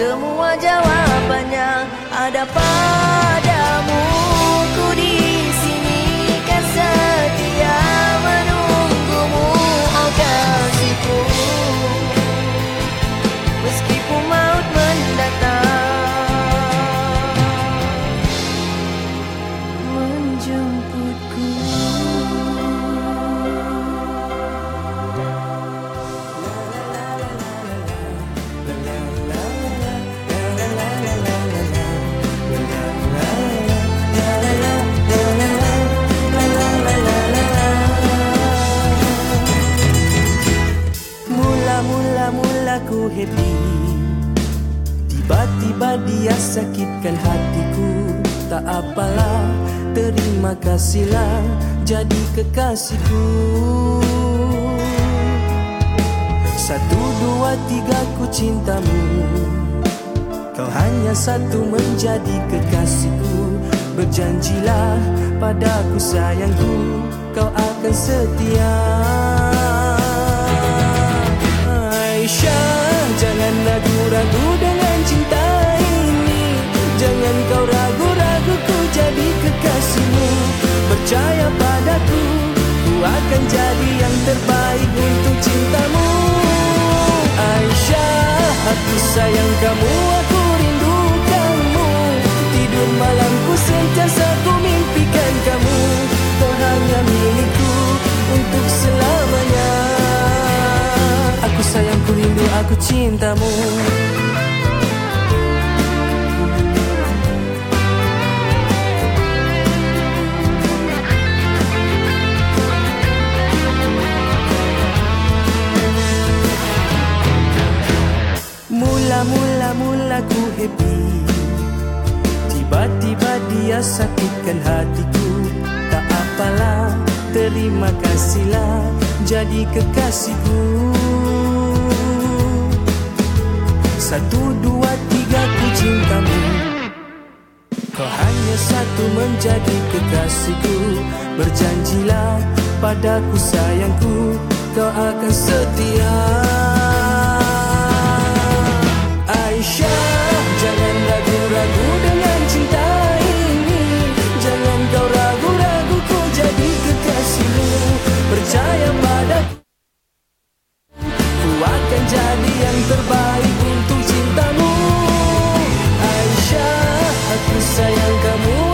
Semua jawabannya ada padamu Dia sakitkan hatiku. Tak apalah Terima kasihlah Jadi kekasihku. Satu dua tiga ku cintamu. Kau hanya satu menjadi kekasihku. Berjanjilah padaku sayangku Kau akan setia Ku akan jadi yang terbaik untuk cintamu. Aisyah Aku sayang kamu, aku rindu kamu Tidur malamku sentiasa ku mimpikan kamu. Kau hanya milikku untuk selamanya. Aku sayang, ku rindu, aku cintamu Mula-mula mula ku happy. Tiba-tiba dia sakitkan hatiku. Tak apalah Terima kasihlah Jadi kekasihku. Satu, dua, tiga ku cintamu. Kau hanya satu menjadi kekasihku. Berjanjilah padaku sayangku Kau akan setia terbaik untuk cintamu. Aisyah Aku sayang kamu,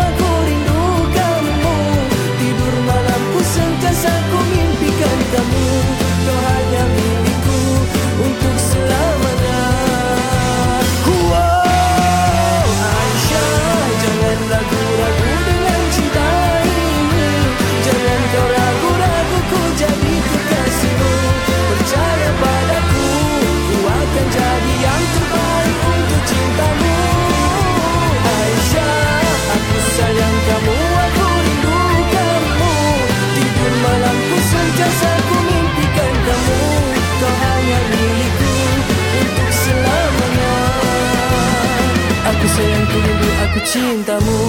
心的目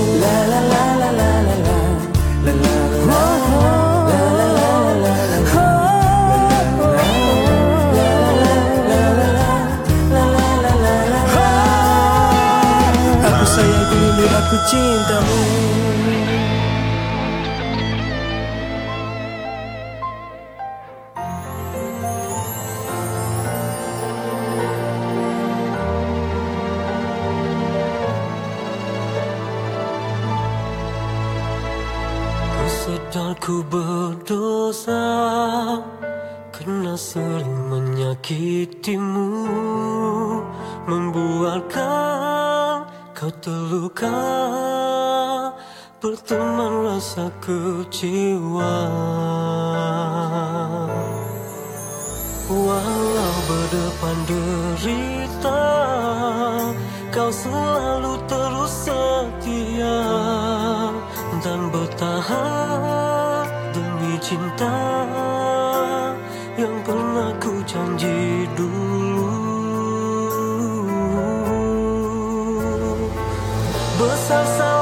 jiwa. Walau berdepan derita Kau selalu terus setia Dan bertahan demi cinta Yang pernah ku janji dulu. Besar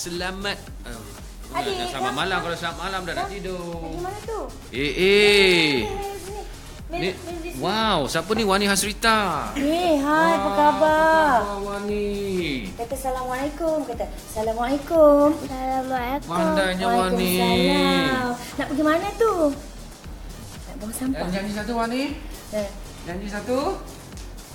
selamat uh, Adik, dah selamat malam kalau selamat malam dah nak tidur. Di mana tu? Eh eh. eh, eh, eh ni, wow, siapa ni Wani Hasrita? Eh, hai, wow, apa khabar? Apa khabar Wani? Kata Assalamualaikum, kata Assalamualaikum. Assalamualaikum. Pandainya Wani. Nak pergi mana tu? Nak buang sampah. Janji satu Wani. Eh. Janji satu.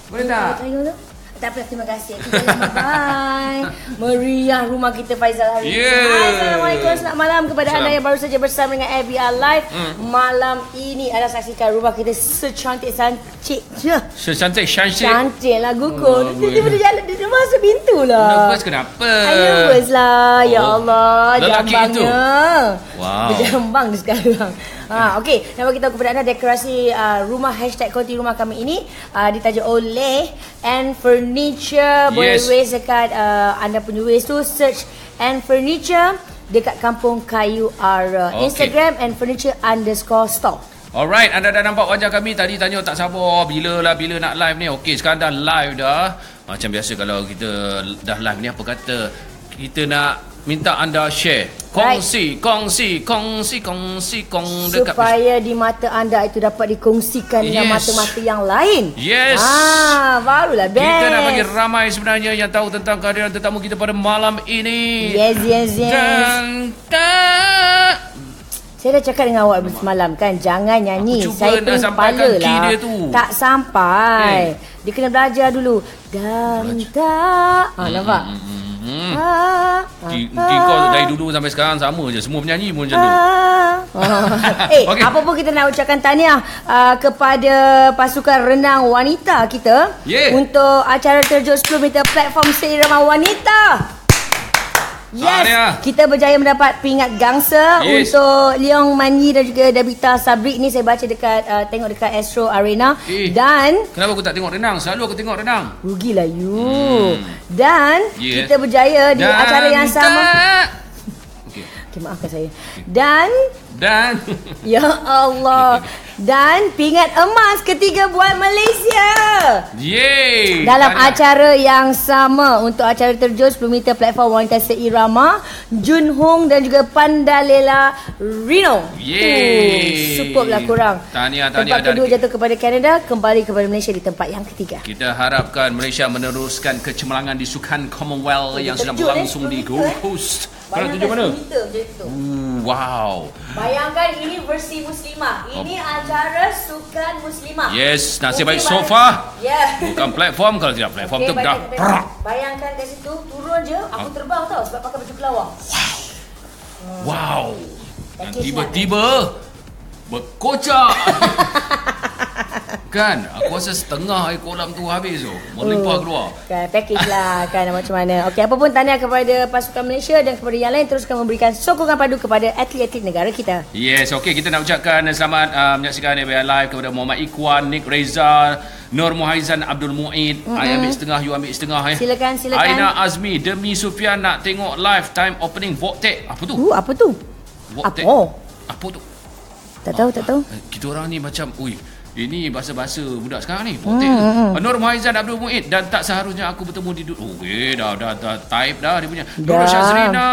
Boleh tak? Tengok, tengok, tengok. Tak apa, terima kasih. Kita lama. Bye. Meriah rumah kita Faizal hari ini. Yeah. Hai, Assalamualaikum. Selamat malam kepada Salam. anda yang baru saja bersama dengan ABR Live. Hmm. Malam ini anda saksikan rumah kita secantik cantik. je. Secantik Shanship. Cantik lah gugur. Oh, Tiba-tiba dia jalan dia, masuk pintu lah. Nervous kenapa? Nervous lah. Ya Oh, Allah. lelaki Jambangnya. Wow. Berjambang dia sekarang. Ha, Okey, nak bagi tahu kepada anda dekorasi uh, rumah hashtag konti rumah kami ini uh, ditaja oleh and furniture. Boleh Yes. waste dekat uh, anda punya waste tu search and furniture dekat kampung Kayu Ara. Okey. Instagram and furniture underscore store. Alright, anda dah nampak wajah kami tadi tanya tak sabar bila lah bila nak live ni. Okey, sekarang dah live dah. Macam biasa kalau kita dah live ni apa kata kita nak minta anda share. Kongsi, kongsi, kongsi, kongsi, kong dekat Supaya di mata anda itu dapat dikongsikan dengan Yes. mata-mata yang lain. Yes. Ah, barulah best. Kita nak bagi ramai sebenarnya yang tahu tentang kehadiran tetamu kita pada malam ini. Yes, yes, yes. Dan, dan, Saya dah cakap dengan awak semalam kan Jangan nyanyi Saya pening sampaikan kepala lah dia tu. Tak sampai Eh. Dia kena belajar dulu Dan tak ah, Nampak Hmm. Ah, Mungkin, ah, mungkin kau ah, dari dulu sampai sekarang sama je. Semua penyanyi pun macam tu. ah. Ah. Eh, Okey. apa pun kita nak ucapkan tahniah uh, kepada pasukan renang wanita kita Yeah. untuk acara terjun 10 meter platform seirama wanita. Yes, Tahniah. kita berjaya mendapat pingat gangsa Yes. untuk Leong Manyi dan juga Dabita Sabri ni saya baca dekat uh, tengok dekat Astro Arena Eh. dan Kenapa aku tak tengok renang? Selalu aku tengok renang. rugilah you. Dan Yeah. kita berjaya di acara yang sama. tak- Okey. Okay, maafkan saya. Dan Dan Ya Allah Dan pingat emas ketiga buat Malaysia Yeay. Dalam Tahniah. acara yang sama Untuk acara terjun 10 meter platform wanita seirama Jun Hong dan juga Pandalela Rino Yeay. Superb lah kurang Tahniah, Tempat tahniah. Dan kedua jatuh kepada Canada Kembali kepada Malaysia di tempat yang ketiga Kita harapkan Malaysia meneruskan kecemerlangan di Sukan Commonwealth yang dia sedang berlangsung eh, di 10 Gold eh. Coast. Bayangkan tunjuk mana? 10 meter tu. Ooh, wow. Bayangkan ini versi muslimah. Ini acara sukan muslimah. Yes, nasib baik Mungkin sofa. Ya Bukan platform kalau tidak platform Okey, tu dah. bayangkan, kat situ turun je aku terbang tau sebab pakai baju kelawar. Wow. Dan Package tiba-tiba berkocak. kan, aku rasa setengah air kolam tu habis tu. Melimpah keluar. Kan package lah kan macam mana. Okey apa pun tanya kepada pasukan Malaysia dan kepada yang lain teruskan memberikan sokongan padu kepada atlet-atlet negara kita. Yes, okey kita nak ucapkan selamat uh, menyaksikan ABR Live kepada Muhammad Ikwan, Nick Reza, Nur Muhaizan Abdul Muid. Mm-hmm. I ambil setengah, you ambil setengah eh. Silakan, silakan. Aina Azmi, Demi Sufian nak tengok live time opening Votek. Apa tu? Uh apa tu? Votek. Apa? Apa tu? Tak tahu tak tahu. Eh, Kita orang ni macam, ui, ini bahasa-bahasa budak sekarang ni. Mm-hmm. Nur Muhaizan Abdul Muid dan tak seharusnya aku bertemu di du- Oh, eh, dah, dah, dah, type dah dia punya. Nur. Syazrina.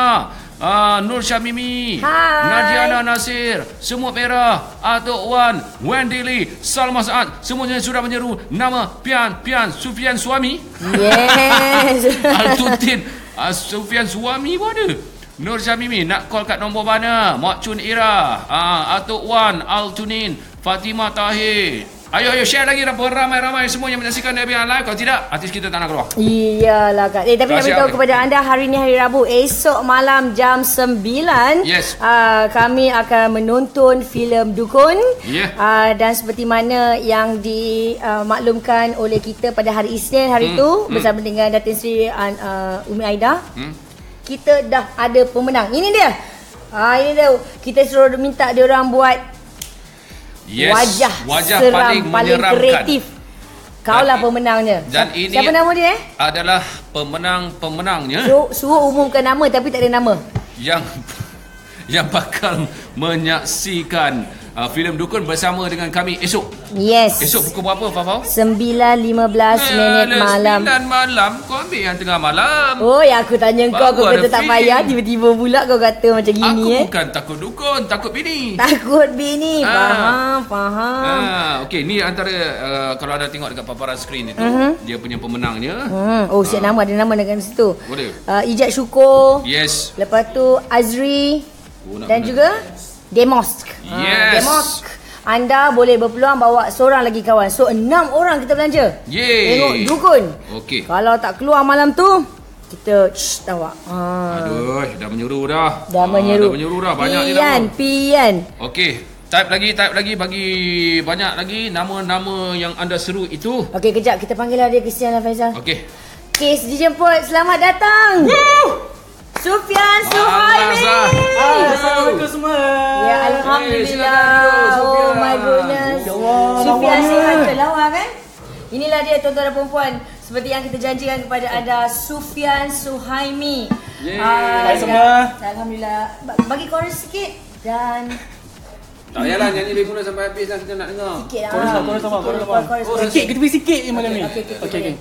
Uh, Nur Syamimi Hai. Nadiana Nasir Semut Merah Atok Wan Wendy Lee Salma Saad Semuanya sudah menyeru Nama Pian Pian Sufian Suami Yes. Al-Tutin uh, Sufian Suami pun ada Nur Syamimi nak call kat nombor mana Mak Chun Ira uh, Atok Wan Al-Tunin Fatimah Tahir Ayo ayo share lagi ramai-ramai semua yang menyaksikan Debian Live Kalau tidak artis kita tak nak keluar Iyalah Kak. Eh tapi nak beritahu kepada anda hari ni hari Rabu esok malam jam 9 Yes. uh, kami akan menonton filem Dukun. Ya. Uh, dan seperti mana yang dimaklumkan oleh kita pada hari Isnin hari Hmm, tu hmm. bersama dengan Datin Sri uh, Umi Aida. hmm? Kita dah ada pemenang. Ini dia. Ah ini dia. Kita suruh minta dia orang buat Yes wajah, Wajah seram paling, paling kreatif. Kau lah Dan pemenangnya. dan Siapa- ini- Siapa nama dia eh? Adalah pemenang-pemenangnya Suruh, suruh umumkan nama tapi tak ada nama. yang yang bakal menyaksikan uh, filem Dukun bersama dengan kami esok. Yes. Esok pukul berapa Fafau? 9.15 minit Alah, malam. 9 malam. Kau ambil yang tengah malam. Oh, ya aku tanya kau, Baru kau kata tak payah. Tiba-tiba pula kau kata macam gini Aku eh. bukan takut dukun, takut bini. Takut bini. Ah. Faham, faham. Ah, okey ni antara uh, kalau ada tengok dekat paparan skrin itu, uh-huh. dia punya pemenangnya. Hmm. Oh, siap nama. Ada nama dekat situ. Boleh. Uh, Ijat Syukur. Yes. Lepas tu Azri. Oh, dan kena. juga Demosk. Ah, Yes. Demosk. Anda boleh berpeluang bawa seorang lagi kawan. So, enam orang kita belanja. Yeay. Tengok dukun. Okey. Kalau tak keluar malam tu, kita shh, tak? Ha. Aduh, dah menyeru dah. Dah Ah, menyeru. dah menyeru dah banyak ni Pian. Pian. Okey. Type lagi, type lagi bagi banyak lagi nama-nama yang anda seru itu. Okey, kejap. Kita panggil lah dia kesian lah Faizal. Okey. Kes dijemput. Selamat datang. Sufian Suhaimi. Malas lah. Assalamualaikum semua. Ya, Eh, Alhamdulillah. duduk, oh my goodness. Sufian ke lawa kan? Inilah dia tuan-tuan dan perempuan. Seperti yang kita janjikan kepada anda, Sufian Suhaimi. Yeay. Ah, Hai dan- semua. Alhamdulillah. Ba- Bagi chorus sikit. Dan Tak payahlah nyanyi lebih kurang sampai habis lah kita nak dengar. sikit lah. Chorus lah, chorus sama, chorus lah, sama. Oh. Sikit, kita pergi sikit je malam ni. Okey, okey.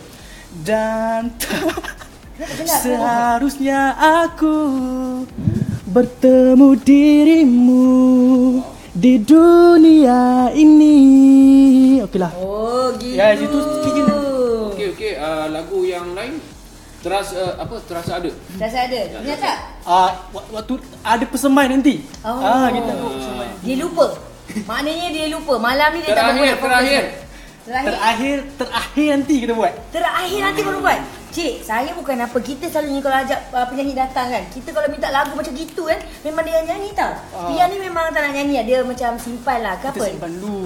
Dan? seharusnya aku bertemu dirimu di dunia ini. Okeylah. Oh, gitu. Ya, situ sikit je. Okey okey uh, lagu yang lain terasa uh, apa terasa ada. Rasa ada? Ingat tak? Ah, wak- waktu ada persembahan nanti. Oh. Ah, kita ada persembahan. Dia lupa. Maknanya dia lupa. Malam ni dia tak Terakhir, berbuat fokus. terakhir. Terakhir. Terakhir, terakhir nanti kita buat. Terakhir nanti baru buat. Cik, saya bukan apa. Kita selalunya kalau ajak uh, penyanyi datang kan. Kita kalau minta lagu macam gitu kan. Memang dia nyanyi tau. Ah. Pia ni memang tak nak nyanyi. Dia macam simpan lah. Ke Kita apa? simpan dulu.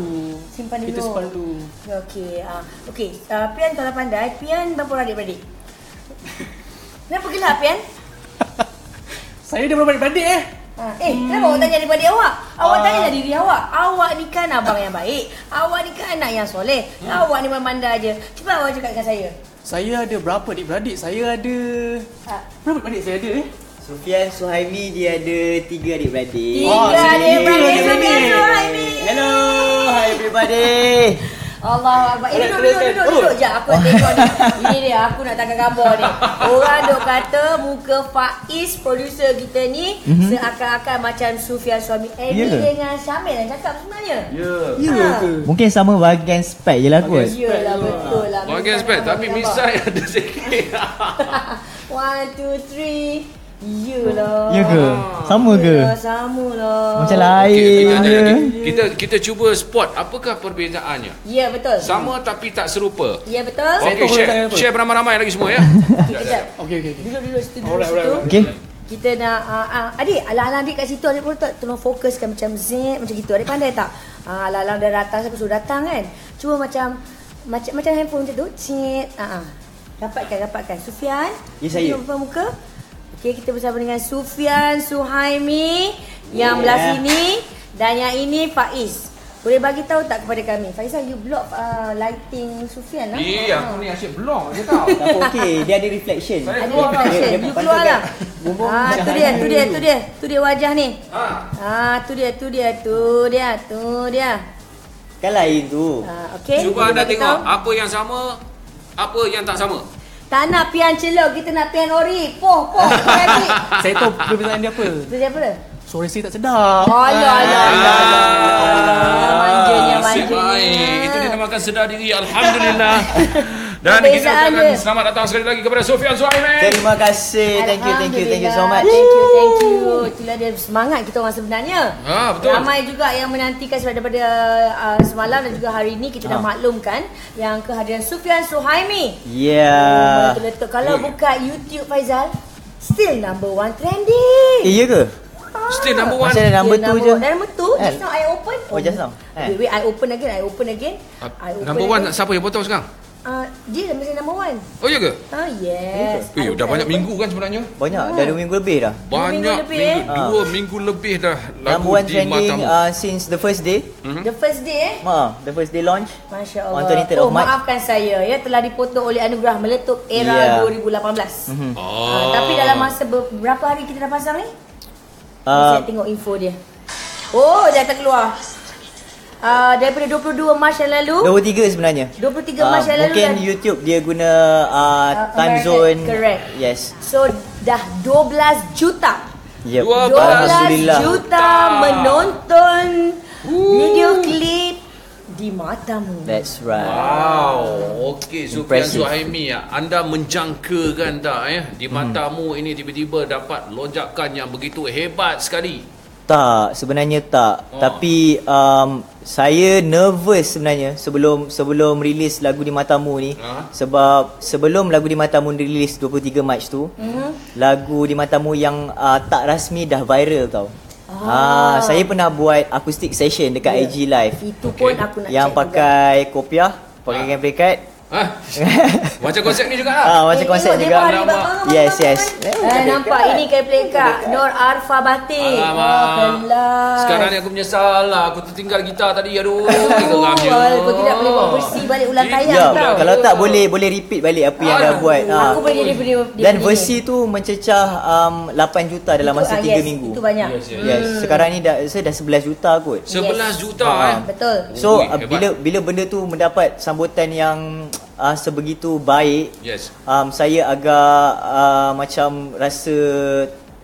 Simpan dulu. Kita simpan dulu. Okey. Uh, Okey. Uh, Pian kalau pandai. Pian berapa adik-beradik? Kenapa gelap Pian? Saya dah berbalik-balik eh. Ha, eh, kenapa awak tanya daripada awak? Awak Ah. tanyalah diri awak. Awak ni kan abang yang baik. Awak ni kan anak yang soleh. Awak ni memandai je. Cuba awak cakap dengan saya. Saya ada berapa adik-beradik? Saya ada... Ha, Berapa adik saya ada eh? Sufian Suhaimi dia ada tiga adik-beradik. Tiga Oh, adik-beradik. Sufian Suhaimi. Hello, hi everybody. Allah Akbar. Eh, duduk, duduk, duduk, Oh. duduk. Sekejap, aku nak tengok ni. Ini dia, aku nak tangkap gambar ni. Orang duk kata muka Faiz, producer kita ni, seakan-akan macam Sufian suami. Eh, Ya ni ke? dengan Syamil yang cakap sebenarnya. Ya. Ya Ha. ke? Mungkin sama bahagian spek je lah kot. Yelah, betul lah. Bahagian spek tapi misai ada sikit. One, two, three. Yelah. Ya ke? Sama ke? Sama lah. Macam lain kita, je. kita kita cuba spot apakah perbezaannya. Ya, betul. Sama tapi tak serupa. Ya, betul. Saya Okey, tahu share, share beramai-ramai lagi semua ya. Kejap. Okey, okey, okey. Duduk-duduk situ, duduk Alright, situ. alright, alright. Okey. Kita nak uh, uh, Adik Alang-alang adik kat situ Adik perlu tak Tolong fokuskan macam Zip Macam gitu Adik pandai tak uh, Alang-alang dah datang Siapa suruh datang kan Cuba macam Macam macam handphone macam tu Cik uh, uh. Dapatkan Dapatkan Sufian Ya, saya. Depan muka Okey kita bersama dengan Sufian Suhaimi Yang Yeah. belah sini Dan yang ini Faiz Boleh bagi tahu tak kepada kami Faizal you block uh, lighting Sufian lah Eh, aku ni asyik blok je tau. Tak apa okey, dia ada reflection. Saya ada reflection. Dia- dia You keluar lah. bumbung Ah, tu dia, tu dia, tu dia. Tu dia wajah ni. Ha. Ah, tu dia, tu dia, tu dia, tu dia. Kan lain tu. Ah, okey. Cuba anda tengok tahu. apa yang sama, apa yang tak sama. Tak nak pian celok, kita nak pian ori. Poh, poh. Jadi. Saya tahu perbezaan dia apa. Tu dia apa? Suara saya tak sedap. Alah, alah, alah. Ah, Manjanya, nasib manjanya. baik. Itu dinamakan sedar diri. Alhamdulillah. Dan kita Perbezaan ucapkan dia. selamat datang sekali lagi kepada Sofian Suhaimin. Terima kasih. Thank you, thank you, thank you so much. Thank you, thank you. Itulah dia semangat kita orang sebenarnya. Ha, betul. Ramai juga yang menantikan sebab daripada uh, semalam dan juga hari ini kita dah Ha. maklumkan yang kehadiran Sufian Suhaimi. Yeah. Betul-betul. Kalau buka YouTube Faizal, still number one trending. Eh, ya ke? Still number one. Ada number tu je. Number two. Just now I open. Oh, just now. Wait, wait, I open again. I open again. I open Number one siapa yang potong sekarang? Uh, dia dah mesti number one. Oh ya ke? Ah, yes. Eh, dah banyak minggu kan sebenarnya? Banyak, dah dua minggu lebih dah. Banyak minggu minggu, lebih, eh? dua minggu lebih dah lagu Number one di trending matamu. uh, since the first day. The first day eh. Ma, the first day launch. Masya On Allah. 23rd oh, of March. maafkan saya ya telah dipotong oleh anugerah meletup era Yeah. 2018. Mhm. Ah, Oh. tapi dalam masa ber- berapa hari kita dah pasang ni? Uh, Saya tengok info dia. Oh, dah terkeluar. Uh, daripada 22 Mac yang lalu 23 sebenarnya. 23 Ah, Mac yang lalu Mungkin dan- YouTube dia guna uh, Ah, time American, zone. correct. Yes. So dah 12 juta Yep. 12 Alhamdulillah. juta menonton video klip di matamu. That's right. Wow, okey Sufian. Suhaimi ya. Anda menjangkakan tak ya di matamu ini tiba-tiba dapat lonjakan yang begitu hebat sekali. Tak, sebenarnya tak. Oh. Tapi um, saya nervous sebenarnya sebelum sebelum rilis lagu di Matamu ni. Ha? Sebab sebelum lagu di Matamu rilis 23 Mac tu, Mhm. lagu di Matamu yang uh, tak rasmi dah viral tau. Ah. saya pernah buat acoustic session dekat Ya. IG live Itu pun aku nak yang check pakai kopiah, pakai Ah. kain Ha? Macam konsep ni juga lah. Ah, macam Eh, konsep tengok, juga. dia bang, Yes, yes. bang. Eh, nampak ini kain pelekak Nur Arfa Batik. Alamak. Alah. Sekarang ni aku menyesal lah. Aku tertinggal gitar tadi. Aduh, geramnya. Oh, kau tidak boleh buat bersih balik ulang tayang Ya, tau. kalau tak boleh boleh repeat balik apa yang dah buat. Ah. Aku boleh dia dia Dan versi tu mencecah um, 8 juta dalam Itu, masa ah, 3 yes, minggu. Itu banyak. Yes, yes. Yes, sekarang ni dah saya dah 11 juta kot. 11 juta Ah. eh. Betul. So Ui, uh, bila bila benda tu mendapat sambutan yang uh, sebegitu baik, Yes. um, saya agak uh, macam rasa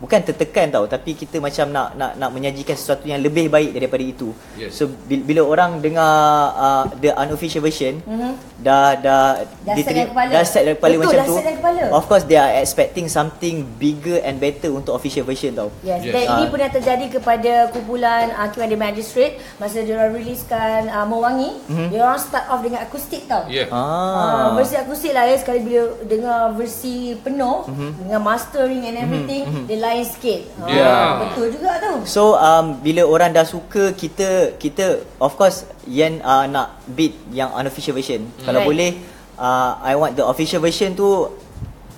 bukan tertekan tau tapi kita macam nak nak nak menyajikan sesuatu yang lebih baik daripada itu. Yes. So bila, orang dengar uh, the unofficial version Mhm. dah dah Dah set diterima- dalam kepala. dah set dalam kepala Betul, macam dah tu. set kepala. Of course they are expecting something bigger and better untuk official version tau. Yes. Yes. Dan ini Ah. pernah terjadi kepada kumpulan uh, Q&A Magistrate masa dia orang riliskan uh, Mewangi, Mhm. dia orang start off dengan akustik tau. Yeah. Ah, Ah. versi akustik lah ya sekali bila dengar versi penuh Mhm. dengan mastering and everything dia lain sikit. Ah, Yeah. betul juga tu. So um, bila orang dah suka kita kita of course Yan uh, nak beat yang unofficial version. Kalau Right. boleh uh, I want the official version tu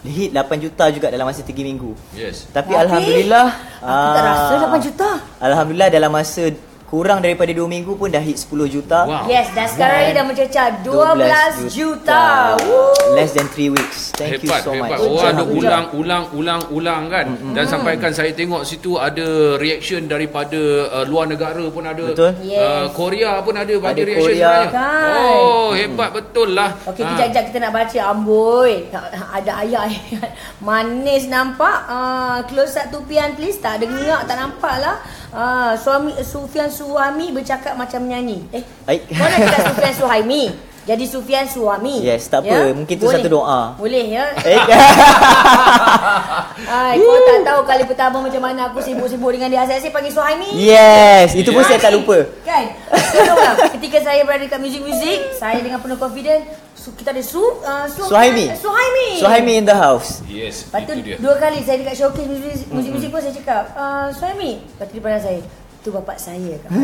hit 8 juta juga dalam masa 3 minggu. Yes. Tapi, alhamdulillah aku tak ah, rasa 8 juta. Alhamdulillah dalam masa kurang daripada 2 minggu pun dah hit 10 juta. Wow. Yes, dan sekarang ni dah mencecah 12 juta. Woo. Less than 3 weeks. Thank hebat, you so hebat. much. Orang ada ulang, ulang, ulang, ulang kan. Mm-hmm. Dan sampaikan saya tengok situ ada reaction daripada uh, luar negara pun ada. Betul. Yes. Uh, Korea pun ada bagi Ada reaction Korea. sebenarnya. Kan. Oh, hebat betul lah. Okey, Ah. kejap-kejap kita nak baca amboi. Ada ayat-ayat manis nampak. Uh, close up tupian please. Tak ada ngak, tak nampak lah. Uh, suami Sufian Suami bercakap macam menyanyi. Eh, Baik. kau nak cakap Sufian Suhaimi. Jadi Sufian Suami. Yes, tak apa. Mungkin tu Boleh. satu doa. Boleh ya. Eh, Hai, kau tak tahu kali pertama macam mana aku sibuk-sibuk dengan dia. Asyik-asyik panggil Suhaimi. yes, itu pun saya tak lupa. Kan? Tolonglah. Ketika saya berada dekat muzik-muzik, saya dengan penuh confident, su, kita ada su, uh, su Suhaimi. Suhaimi. Suhaimi in the house. Yes, Lepas tu itu dia. dua kali saya dekat showcase muzik- muzik-muzik pun saya cakap, uh, Suhaimi. Lepas tu dia pandang saya, tu bapak saya kan.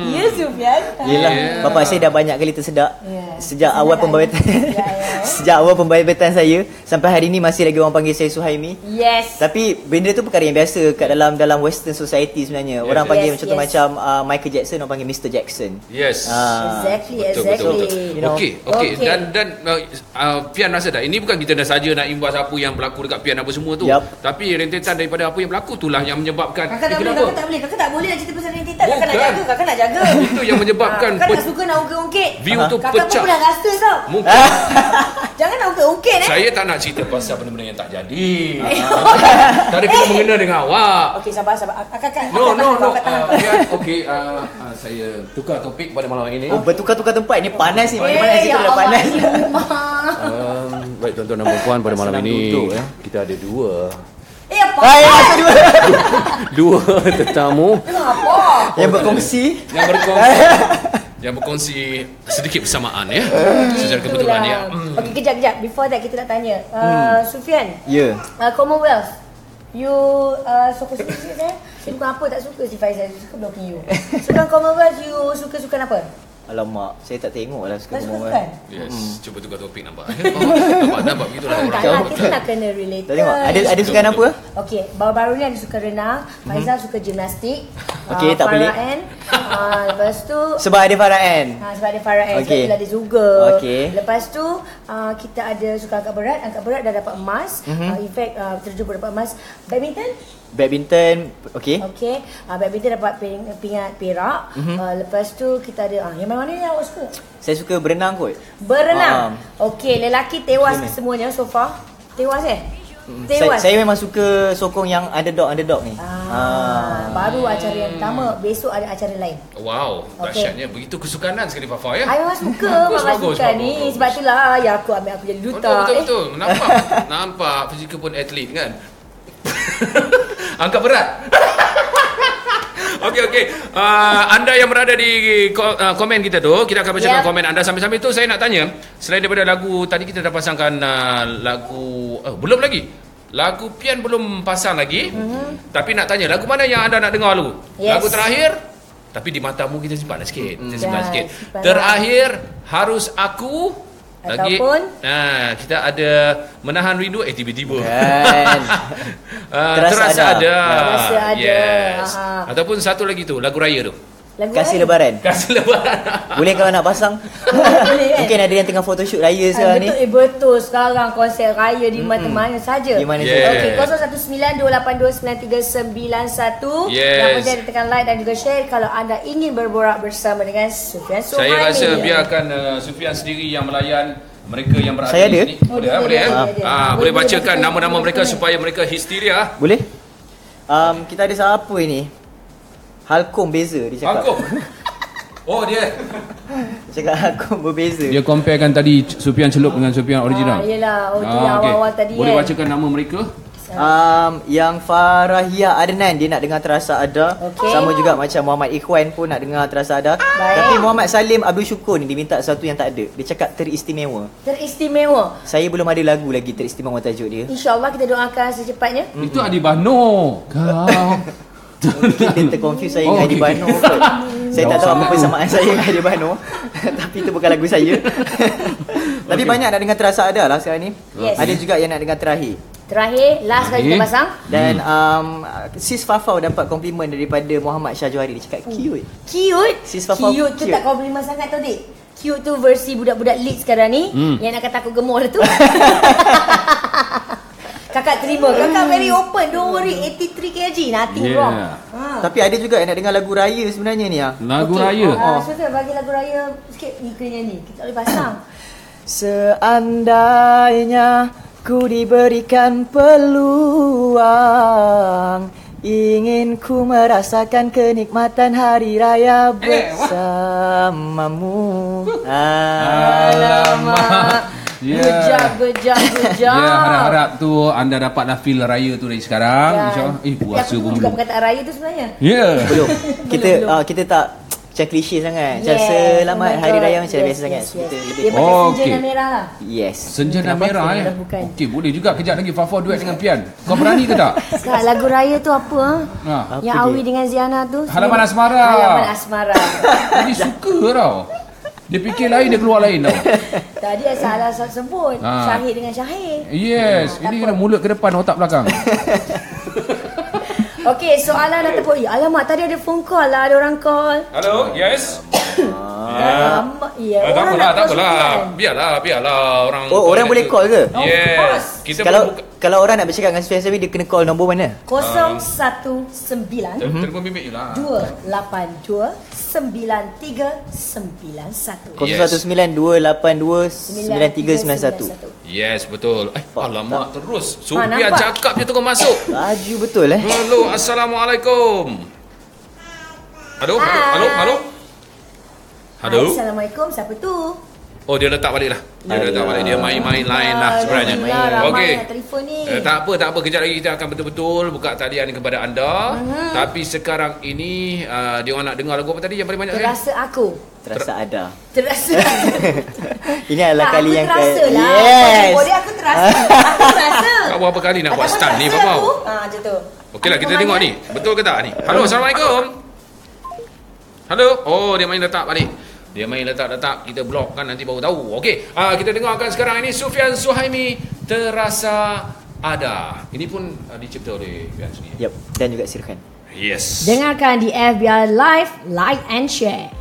Hmm. ya Sufian. Yelah, Yeah. bapa saya dah banyak kali tersedak. Yeah. Sejak Tersedak awal kan? pembabitan. Ya, ya. Sejak awal pembabitan saya sampai hari ni masih lagi orang panggil saya Suhaimi. Yes. Tapi benda tu perkara yang biasa kat dalam dalam western society sebenarnya. Orang yes. panggil Yes, macam tu yes. macam uh, Michael Jackson orang panggil Mr Jackson. Yes. Ah. Exactly, Betul, exactly. betul, betul. You know. Okey, okey. Okey. Dan dan uh, uh, Pian rasa tak ini bukan kita dah saja nak imbas apa yang berlaku dekat Pian apa semua tu. Yup. Tapi rentetan daripada apa yang berlaku itulah yang menyebabkan Kakak tak Eh, boleh, kakak tak boleh. Kakak tak boleh nak cerita pasal identitas. Kakak nak Bukan. jaga, kakak nak jaga. Itu yang menyebabkan Ah, Kakak tak suka nak ungkit-ungkit. view tu Kakak pecah. pun pernah rasa tau. Mungkin Jangan nak ungkit-ungkit eh. saya tak nak cerita pasal benda-benda yang tak jadi. Ah, tak ada kena mengena dengan awak. Okey, sabar, sabar. Ah, Kakak, kakak. No, kakak no, no. kakak Pian, okey, uh, saya tukar topik pada malam ini. Oh, bertukar-tukar tempat ni panas ni. Mana-mana Eh, situ ya dah Allah, panas. ini rumah. Um, baik tuan-tuan dan puan pada malam ini eh. kita ada dua Eh, apa? Hai, dua. dua tetamu Apa? Yang berkongsi. yang berkongsi yang berkongsi sedikit bersamaan ya secara kebetulan ya. Hmm. Okey, kejap, kejap. Before that, kita nak tanya. Uh, Sufian, Ya. uh, Commonwealth. You uh, suka suka sikit saya? Saya bukan apa tak suka si Faizal. Saya suka blocking you. Sukan Commonwealth, you suka sukan apa? Alamak, saya tak tengok lah Tak suka momen. sukan? Yes, cuba tukar topik nampak. Oh, nampak nampak begitulah Tak orang. nak, kita nak kena related. Tak tengok. Ada ada sukan apa? Okey, baru-baru ni ada suka renang, Faizal suka gimnastik. Okey, ah, tak Farah boleh. Ann, Ah, lepas tu Sebab ada Farah N. Ha, sebab ada Farah N Okey. Sebab dia ada juga Okey. Lepas tu uh, Kita ada suka angkat berat Angkat berat dah dapat emas Mhm. mm-hmm. uh, In fact uh, Terjun pun dapat emas Badminton Badminton, okey. Okey uh, Badminton dapat ping, pingat perak Mhm. mm-hmm. uh, Lepas tu kita ada uh, Yang mana-mana yang awak suka Saya suka berenang kot. Berenang Ah. Okey lelaki tewas Sini. semuanya so far Tewas eh Saya, Tewas saya memang suka sokong yang underdog-underdog ni. Ah, Baru acara yang pertama Besok ada acara lain Wow, dahsyatnya. Begitu kesukanan sekali Fafa ya. I memang suka Bagus, Memang bagus, suka bagus, ni bagus. Sebab itulah Ya aku ambil aku jadi duta Betul, betul, Eh, betul. Nampak, nampak fizikal pun atlet kan. Angkat berat. Okey okey. Uh, anda yang berada di ko- uh, komen kita tu, kita akan bacakan Ya. komen anda sambil-sambil tu saya nak tanya, selain daripada lagu tadi kita dah pasangkan uh, lagu uh, belum lagi. Lagu Pian belum pasang lagi. Mm-hmm. Tapi nak tanya lagu mana yang anda nak dengar dulu? Yes. Lagu terakhir tapi di matamu kita simpanlah sikit. Kita simpan Ya, sikit. simpanlah. Terakhir harus aku lagi Ataupun? Nah, kita ada menahan rindu eh tiba-tiba. Kan. Ah, Terasa terasa, ada. ada. Terasa ada. Yes. Ataupun satu lagi tu, lagu raya tu. Lagu Kasih lain? lebaran. Kasih lebaran. Boleh kalau nak pasang? Boleh kan? Mungkin ada yang tengah photoshoot raya Ah, sekarang ni. betul, eh, betul sekarang konsert raya di mana-mana saja. Di mana Yeah. Okey, 0192829391. Yes. Yang penting ada tekan like dan juga share kalau anda ingin berborak bersama dengan Sufian Suhaimi. Saya rasa biarkan uh, Sufian sendiri yang melayan mereka yang berada Saya di ada. sini. Oh, Boleh, dia ah, boleh dia eh? ada, dia ada. Ah, Boleh, boleh boleh bacakan nama-nama boleh mereka bacakan. supaya mereka histeria. Boleh? Um, kita ada siapa ini? Halkom beza dia cakap. Angkop. Oh dia. Dia cakap Halkom berbeza. Dia comparekan tadi Sufian celup dengan Sufian original. Ah, yelah. Oh, tu yang okey. awal-awal tadi Boleh kan. bacakan nama mereka? Um, yang Farahia Adnan dia nak dengar terasa ada. Okey. Sama juga macam Muhammad Ikhwan pun nak dengar terasa ada. Baik. Tapi Muhammad Salim Abdul Syukur ni dia minta sesuatu yang tak ada. Dia cakap teristimewa. Teristimewa. Saya belum ada lagu lagi teristimewa tajuk dia. InsyaAllah kita doakan secepatnya. Itu Adi Bano. Kau. Mungkin dia terconfuse saya Oh, dengan Adi okey. Bano kot. Saya tak tahu apa persamaan saya dengan Adi Bano. Tapi itu bukan lagu saya. Tapi Okey. banyak nak dengar terasa ada lah sekarang ni. Yes. Ada juga yang nak dengar terakhir. Terakhir, last kali kita pasang. Dan um, Sis Fafau dapat komplimen daripada Muhammad Syah Johari. Dia cakap cute. Cute. Sis Fafa cute tu cute. tak komplimen sangat tau, Dik. Cute tu versi budak-budak lead sekarang ni. Hmm. Yang nak kata aku gemuk lah tu. Kakak terima. Kakak very open. Don't worry. 83 kg. Nothing Yeah. wrong. Ha. Tapi ada juga yang nak dengar lagu raya sebenarnya ni ah. Lagu Okey, raya. Uh, Sofia bagi lagu raya sikit ni kena nyanyi. Kita boleh pasang. Seandainya ku diberikan peluang Ingin ku merasakan kenikmatan hari raya Eh, bersamamu Alamak. Ya. Bejak, bejak, bejak. Ya, harap-harap tu anda dapatlah feel raya tu dari sekarang. Ya. InsyaAllah. Eh, puasa pun belum. perkataan raya tu sebenarnya. Ya. Belum Kita Belum, belum. ah, kita tak macam klise sangat Macam Yes, selamat oh hari raya macam Yes, biasa sangat yes, Kita yes. lebih Dia pakai Oh, senja okey. dan merah lah. Yes Senjana Kenapa? merah eh. Bukan. Okey, boleh juga kejap lagi Fafa duet dengan Pian. Kau berani ke tak? Sekarang lagu raya tu apa? Ha? Ha. Yang? Awi dengan Ziana tu. Halaman Asmara. Halaman Asmara. Jadi suka tau. Dia fikir lain dia keluar lain tau. Tadi yang salah salah sebut. Ha. Syahid dengan Syahid. Yes, Ha, ini kena mulut ke depan otak belakang. Okey, soalan dah tepuk. Ya, alamak, tadi ada phone call lah. Ada orang call. Hello, yes. Alamak, ya. Ah, tak apalah, tak apalah. Sufian. Biarlah, biarlah orang Oh orang boleh call ke? Yes. course. Kita Kalau buka kalau orang nak bercakap dengan Sufian Sabi Dia kena call nombor mana? 019 telefon bimbit je lah. 282 9391. 0192829391 Yes, betul. Eh, alamak terus. Sufian nampak? cakap je terus masuk. Laju betul eh Halo, Assalamualaikum. Halo, halo, Hai. halo, Halo. Hai, Assalamualaikum. Siapa tu? Oh, dia letak balik lah. Dia letak balik. Dia main-main lain lah sebenarnya. Alhamdulillah, ramai Okey. yang telefon ni. Eh, tak apa, tak apa. Kejap lagi kita akan betul-betul buka talian kepada anda. Mhm. Tapi sekarang ini, uh, dia orang nak dengar lagu apa tadi yang paling banyak? Kan? Terasa aku. Terasa ada Terasa. Ini adalah tak, kali aku yang terasa ke- lah. Yes Body aku terasa. aku terasa. Kau berapa kali nak buat stand ni, terasa Papa? aku. Ha, macam tu. Okeylah, kita Aku tengok ni. Betul ke tak ni? Halo, Assalamualaikum. Halo. Oh, dia main letak balik. Dia main letak-letak. Kita blok kan nanti baru tahu. Okey. Uh, kita dengarkan sekarang ini Sufian Suhaimi Terasa Ada. Ini pun uh, dicipta oleh Fian sendiri. Yep, dan juga Sirkan Yes. Dengarkan di FBI Live, like and share.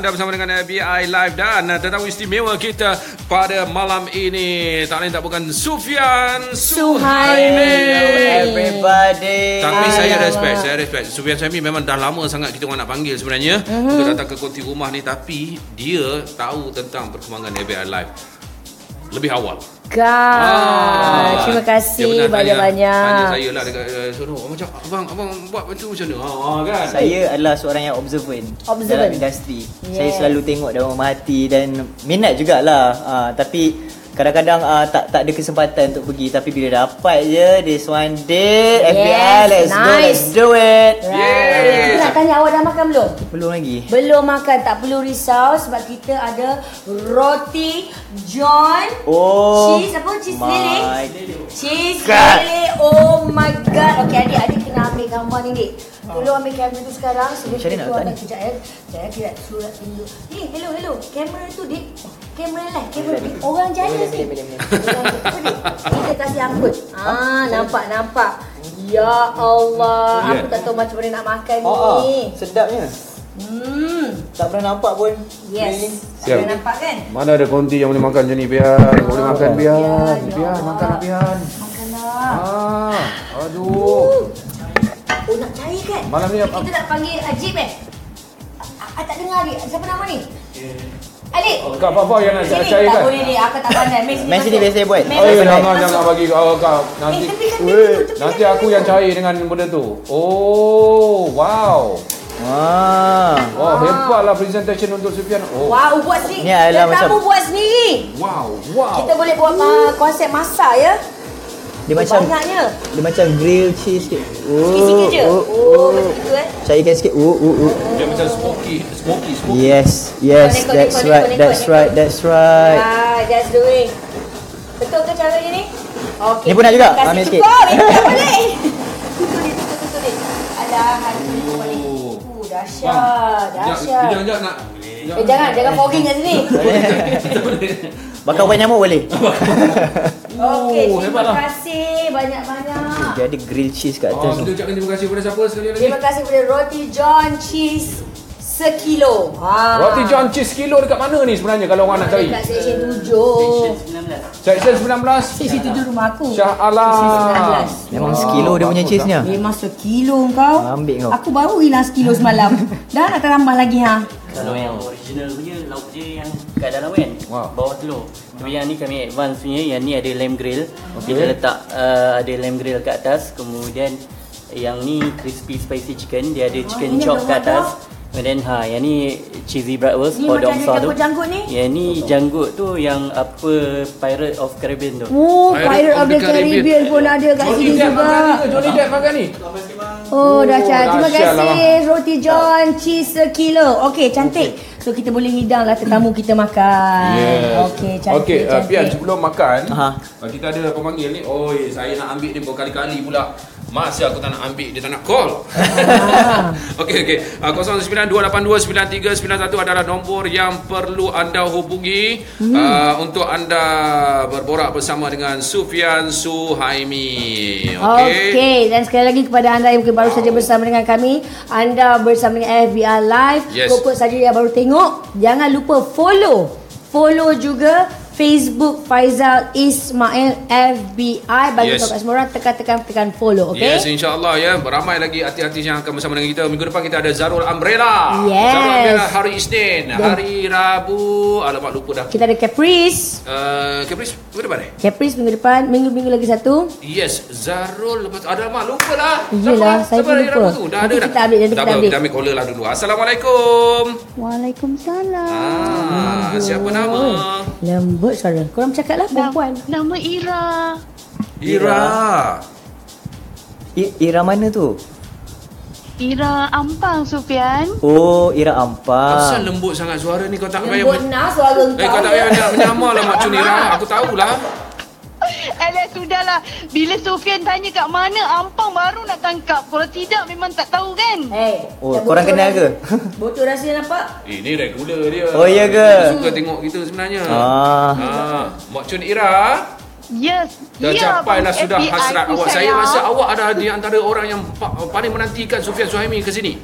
Anda bersama dengan FBI Live dan tetamu istimewa kita pada malam ini tak lain tak bukan Sufian Suhaimi. Everybody. Tapi saya Alamak. respect, saya respect. Sufian Suhaimi memang dah lama sangat kita orang nak panggil sebenarnya Mhm. untuk datang ke konti rumah ni tapi dia tahu tentang perkembangan FBI Live lebih awal. God, Ah, terima kasih pernah tanya- banyak-banyak. Tanya saya lah dekat uh, sono. Oh, macam abang abang buat macam macam mana? Ha kan. Saya adalah seorang yang observant, Observant. dalam industri. Saya Yes. selalu tengok dan memahati dan minat jugalah. Uh, tapi kadang-kadang uh, tak tak ada kesempatan untuk pergi tapi bila dapat je this one day FBI let's go nice. let's do it. Right. Kita nak tanya awak dah makan belum? Belum lagi. Belum makan, tak perlu risau sebab kita ada roti John Oh. cheese apa cheese my lele? Cheese lele. Oh my god. Okey adik-adik kena ambil gambar ni dik. Tolong ambil kamera tu sekarang sebelum nak keluar ni? kejap ya. Kejap ya, kita suruh nak tunjuk. Ni, hello, hello. Kamera tu, Dik. Kamera lah, kamera. Dik. Orang jalan ni. Orang jalan. Dik. Kita kasih angkut. Ah, nampak, nampak. Ya Allah, aku tak tahu macam mana nak makan Oh, oh, ni. sedapnya. Hmm, Tak pernah nampak pun. yes. Ni. Siap. Dah nampak kan? Mana ada konti yang boleh makan macam ni Biar Boleh makan Biar Ya, ya Biar Allah. makan Biar Makanlah. Ah, Aduh Oh, nak cair kan? Malam ni apa- Kita nak panggil Ajib eh? Ah, tak dengar adik. Siapa nama ni? Alik. Kak apa-apa yang nak Sini, cairkan tak boleh ni. Aku tak pandai. Main sini. Main sini masuk. biasa buat. Oh, jangan jangan bagi kau kau nanti. Eh, nanti aku yang cair dengan benda tu. Oh, wow. Ah. Wow, hebatlah presentation untuk Sufian. Oh. Wow, buat sendiri. Ni adalah Dan kamu macam- buat sendiri. Wow, wow. Kita boleh buat uh, konsep masak ya. Dia macam Banyaknya. dia macam grill cheese sikit. Oh, Sikit-sikit je. oh, Oh, macam itu eh. Cairkan sikit. Oh, oh, oh. Dia macam smoky, smoky, smoky. Yes, yes, Nekot, that's nekot, right, nekot, that's nekot. right, that's right. Ah, just doing. Betul ke caranya ni? Okey. Ni pun nak juga? Kasih Ambil sikit. cukup. Ini tak boleh. Tutup dia, tutup, tutup dia. Alah, hari dahsyat, dahsyat. Jangan, jangan nak. Eh, jangan, jangan fogging kat sini. Bakar ubat nyamuk boleh. Okey, terima hebatlah. kasih banyak-banyak. Dia ada grill cheese kat Oh, atas kita tu. ucapkan terima kasih kepada siapa sekali lagi? Terima kasih kepada Roti John Cheese sekilo. Ha. Roti John cheese kilo dekat mana ni sebenarnya kalau orang nak cari? Dekat section 7. Section 19. Section 7 rumah aku. Shah Alam. Memang sekilo dia punya cheese ni. ah. Memang sekilo kau. Ambil kau. Aku baru hilang sekilo semalam. Dah nak tambah lagi ha. Kalau yang original punya lauk dia yang kat dalam kan Wow. Bawah telur Tapi yang ni kami advance punya Yang ni ada lamb grill okay. Kita letak uh, ada lamb grill kat atas Kemudian yang ni crispy spicy chicken Dia ada chicken ini chop kat atas And then ha, yang ni cheesy bratwurst Ni hot dog ada besar tu janggut-janggut ni? Yang ni janggut tu yang apa Pirate of Caribbean tu Oh, Pirate Pirate of of the the Caribbean Caribbean pun ada kat Johnny sini ni juga. Johnny Depp makan ni? Oh, dahsyat. Terima dahsyat lah, kasih Roti John cheese sekilo. Okey, cantik. So kita boleh hidang lah tetamu kita makan. Okey, cantik. Okey, uh, cantik. Pian sebelum makan, Aha. uh, kita ada pemanggil ni. Oi, saya nak ambil dia berkali-kali pula. Masa aku tak nak ambil, dia tak nak call. okey, okey. Uh, 0928293991 adalah nombor yang perlu anda hubungi Hmm. uh, untuk anda berborak bersama dengan Sufian Suhaimi. Okey. Okey, dan sekali lagi kepada anda yang mungkin baru saja bersama dengan kami, anda bersama dengan FBR Live. Yes. Kokok saja yang baru tengok, jangan lupa follow. Follow juga Facebook Faizal Ismail FBI bagi Yes. kat semua orang tekan-tekan tekan follow, okey? Yes, insyaAllah ya. Ramai lagi artis-artis yang akan bersama dengan kita. Minggu depan kita ada Zarul Umbrella. Yes. Zarul Umbrella hari Isnin. Hari Rabu. Alamak, lupa dah. Kita ada Caprice. Uh, Caprice, minggu depan eh? Caprice minggu depan, minggu-minggu lagi satu. Yes, Zarul lepas ada mak lupa lah. Iyalah, saya pun lupa. Rabu tu? Dah Nanti ada dah. kita nanti Tak kita apa, update. kita ambil caller lah dulu. Assalamualaikum. Waalaikumsalam. Ah, siapa nama? Lembut suara. Korang cakap lah perempuan. Nama Ira. Ira. I- Ira mana tu? Ira Ampang Sufian. Oh, Ira Ampang. Asal lembut sangat suara ni kau tak payah Lembut nah suara kau. Eh kau tak payah nak menyamar lah Mak Cun Ira. Aku tahulah. Alah sudahlah. Bila Sufian tanya kat mana Ampang baru nak tangkap. Kalau tidak memang tak tahu kan. Hey, Oh, korang bocor kenal ke? Bocor rahsia nampak? Eh, ni regular dia. Oh, ya ke? Dia suka tengok kita sebenarnya. Ah. Ah, Mak Cun Ira. Yes. Dah ya, capai lah sudah FBI hasrat ku awak. Saya sayang. rasa awak ada di antara orang yang pa- paling menantikan Sufian Suhaimi ke sini.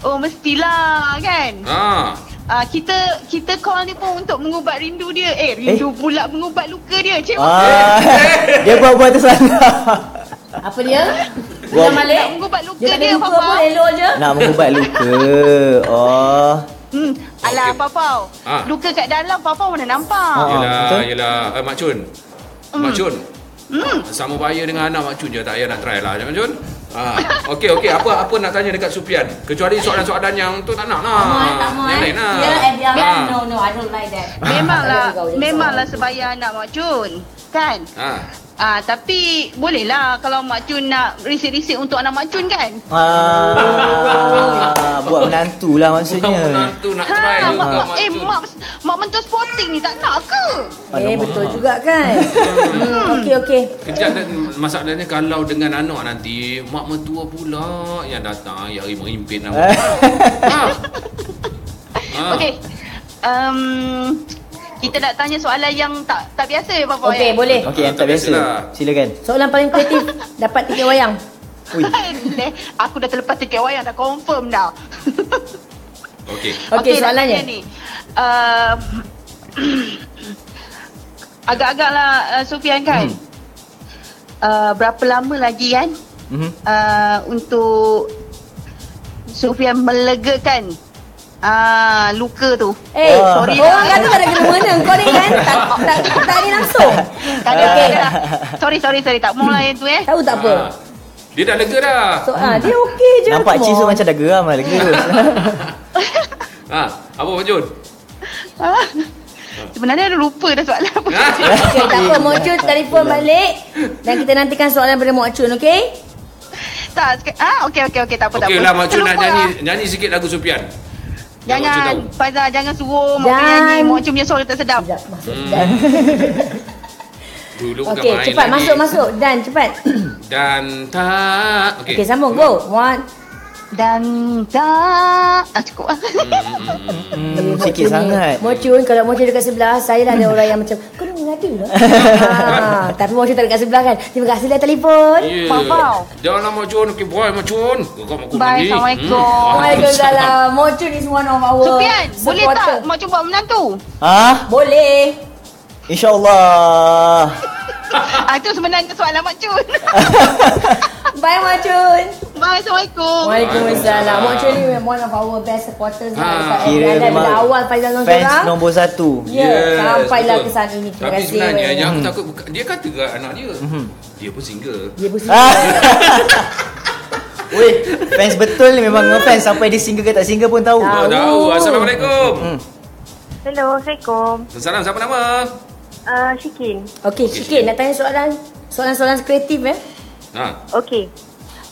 Oh mestilah kan. Ah. Ah kita kita call ni pun untuk mengubat rindu dia. Eh rindu pula mengubat luka dia. Cik Ah, dia buat-buat tersalah. Apa dia? Malik? Nak mengubat luka Dia dia, luka Papa. elok je. Nak mengubat luka. Oh. Hmm, alah Okey. Papa. Ah. Luka kat dalam Papa mana nampak. Ah. Yelah, betul. yelah. Eh, Mak Cun. Mak Cun. Sama bahaya dengan anak Mak Cun je. Tak payah nak try lah. Mak Cun. Ah, okey okey apa apa nak tanya dekat Sufian kecuali soalan-soalan yang tu tak nak lah. Tak Yang lain lah. Ya, eh, dia Ah. no no I don't like that. Memanglah, memanglah sebaya anak Mak Cun. Kan. Ha. Ah tapi boleh lah kalau Mak Cun nak risik-risik untuk anak Mak Cun kan. Ah, buat menantu lah maksudnya. Menantu nak try Ha, juga mak, Mak eh Cun. mak mak mentua sporting ni tak nak ke? Eh betul juga kan. hmm, okey okey. Kejap dan masalahnya kalau dengan anak nanti mak mertua pula yang datang ya hari merimpin nama. ha. ha. Okey. Um, kita nak tanya soalan yang tak tak biasa ya Papa Okey ya? boleh. Okey, yang tak biasa. biasalah. Silakan. Soalan paling kreatif dapat tiket wayang. Ui. Eh, aku dah terlepas tiket wayang dah confirm dah. Okey. Okey nak soalannya. Ni. Uh, agak-agak lah uh, Sofian kan. Hmm. Uh, berapa lama lagi kan Mhm. uh, untuk Sofian melegakan uh, luka tu. Eh, Wah. Sorry orang lah. kata tak ada kena mana. Kau ni kan tak tak, tak ni langsung. Tak ada, Okey. tak ada dah. Sorry, sorry, sorry. Tak mau lah yang tu eh. Tahu tak apa? Ha. Dia dah lega dah. So, ah, dia okey je. Nampak Cik tu macam dah geram lah lagi terus. Ha. Apa Mak Jun? Ah, Sebenarnya ada lupa dah soalan apa. Okey, tak apa. Mok Chun telefon balik dan kita nantikan soalan daripada Mok Chun, okey? Tak, ah, okey, okey, okey. Tak apa, tak Okey apa. lah Mak Jun nak nyanyi lah. nyanyi sikit lagu Supian. Jangan. Faizal, jangan suruh Mak Jangan. nyanyi. Mak Cun punya suara tak sedap. Sekejap, masuk. Hmm. Dan. Dulu bukan Okey, main cepat lagi. masuk, masuk. Dan, cepat. Dan tak. Okey. Okey, sambung. Go. One. Dan tak... Ah, cukup lah. Hmm, Mok sikit Chun ni. sangat. Mok Chun, kalau Mok Chun dekat sebelah, saya lah ada orang yang macam, kau dah mengadu lah. ha, tapi Mok Chun tak dekat sebelah kan. Terima kasih dah telefon. Ya. Faham. Jangan Mak Jun. Okey, boy mak Bye, Assalamualaikum. Hmm. Waalaikumsalam. Mok Chun is one of our Supian, boleh tak supporter. Mak Cun buat menantu? Ah, Boleh. InsyaAllah. ah, itu sebenarnya soalan Mak Cun. Bye, Mok Chun. Bye, Assalamualaikum. Waalaikumsalam. Mok Chun ni one of our best supporters lah. Ah, Dekat Kira memang Bila awal Faizal Nong Fans Sorang. nombor satu. Ya, Yes, sampailah betul. ke sana ini. Terima Tapi kasih. sebenarnya yang aku takut bukan dia kata ke anak dia. Mhm. Dia pun single. Dia pun Ah. Weh, fans betul ni memang ngefans sampai dia single ke tak single pun tahu. Tahu. Oh, tahu. Assalamualaikum. Hmm. Hello, Assalamualaikum. Salam siapa nama? Uh, Shikin. Okey, Syikin nak tanya soalan soalan-soalan kreatif eh. Ha. Okey.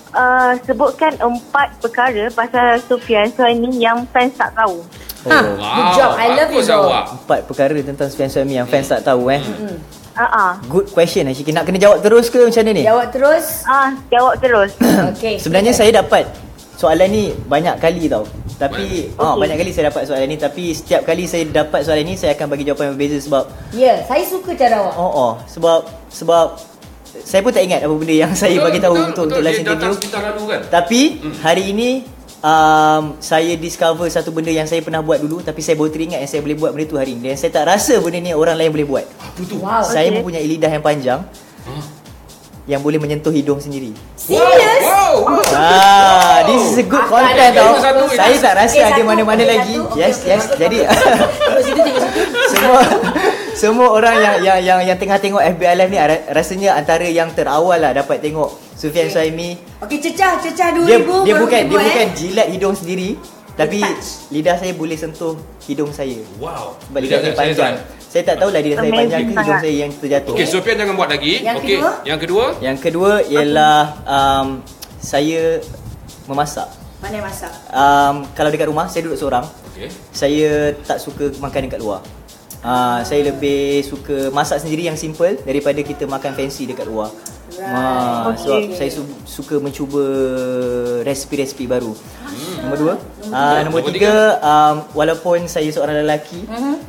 Uh, sebutkan empat perkara pasal Sufian Suhaimi yang fans tak tahu. Oh. Ha, good job. I love you bagus bro. awak. Empat perkara tentang Sufyan Suhaimi yang fans tak tahu eh. Ah, uh-uh. Good question Ashikin. Nak kena jawab terus ke macam mana ni? Jawab terus. Ah, jawab terus. Okey. Sebenarnya saya dapat soalan ni banyak kali tau. Tapi Banyak. ah Okey. banyak kali saya dapat soalan ni tapi setiap kali saya dapat soalan ni saya akan bagi jawapan yang berbeza sebab Ya, saya suka cara awak. oh oh sebab sebab saya pun tak ingat apa benda yang saya bagi tahu untuk untuk live Dia datang interview. lalu kan? Tapi Hmm. hari ini um, saya discover satu benda yang saya pernah buat dulu tapi saya baru teringat yang saya boleh buat benda tu hari ini dan saya tak rasa benda ni orang lain boleh buat. Apa tu? Wow. Saya Okey. mempunyai lidah yang panjang yang boleh menyentuh hidung sendiri. Serius? Wow. wow. Ah, this is a good Akan content tau. satu, Saya tak rasa Eh, ada mana-mana lagi. Yes, yes. Jadi semua semua orang yang yang yang yang tengah tengok FBI live ni ra- rasanya antara yang terawal lah dapat tengok Sufian Suhaimi. Okey, cecah, cecah 2000 Dia dia bukan dia buat, bukan eh. jilat hidung sendiri tapi touch. lidah saya boleh sentuh hidung saya. Wow. Sebab lidah saya Sekejap, panjang. try. Saya tak tahulah lidah saya panjang ke hidung saya yang terjatuh. Okey, Sofian jangan buat lagi. Yang Okey. kedua? Yang kedua? Yang kedua ialah um, saya memasak. Pandai masak. Um, kalau dekat rumah saya duduk seorang. Okey. Saya tak suka makan dekat luar. Uh, saya lebih suka masak sendiri yang simple daripada kita makan fancy dekat luar. Right. sebab Okay. saya su- suka mencuba resipi-resipi baru. Nombor dua. Ah, nombor Nombor tiga, um, walaupun saya seorang lelaki,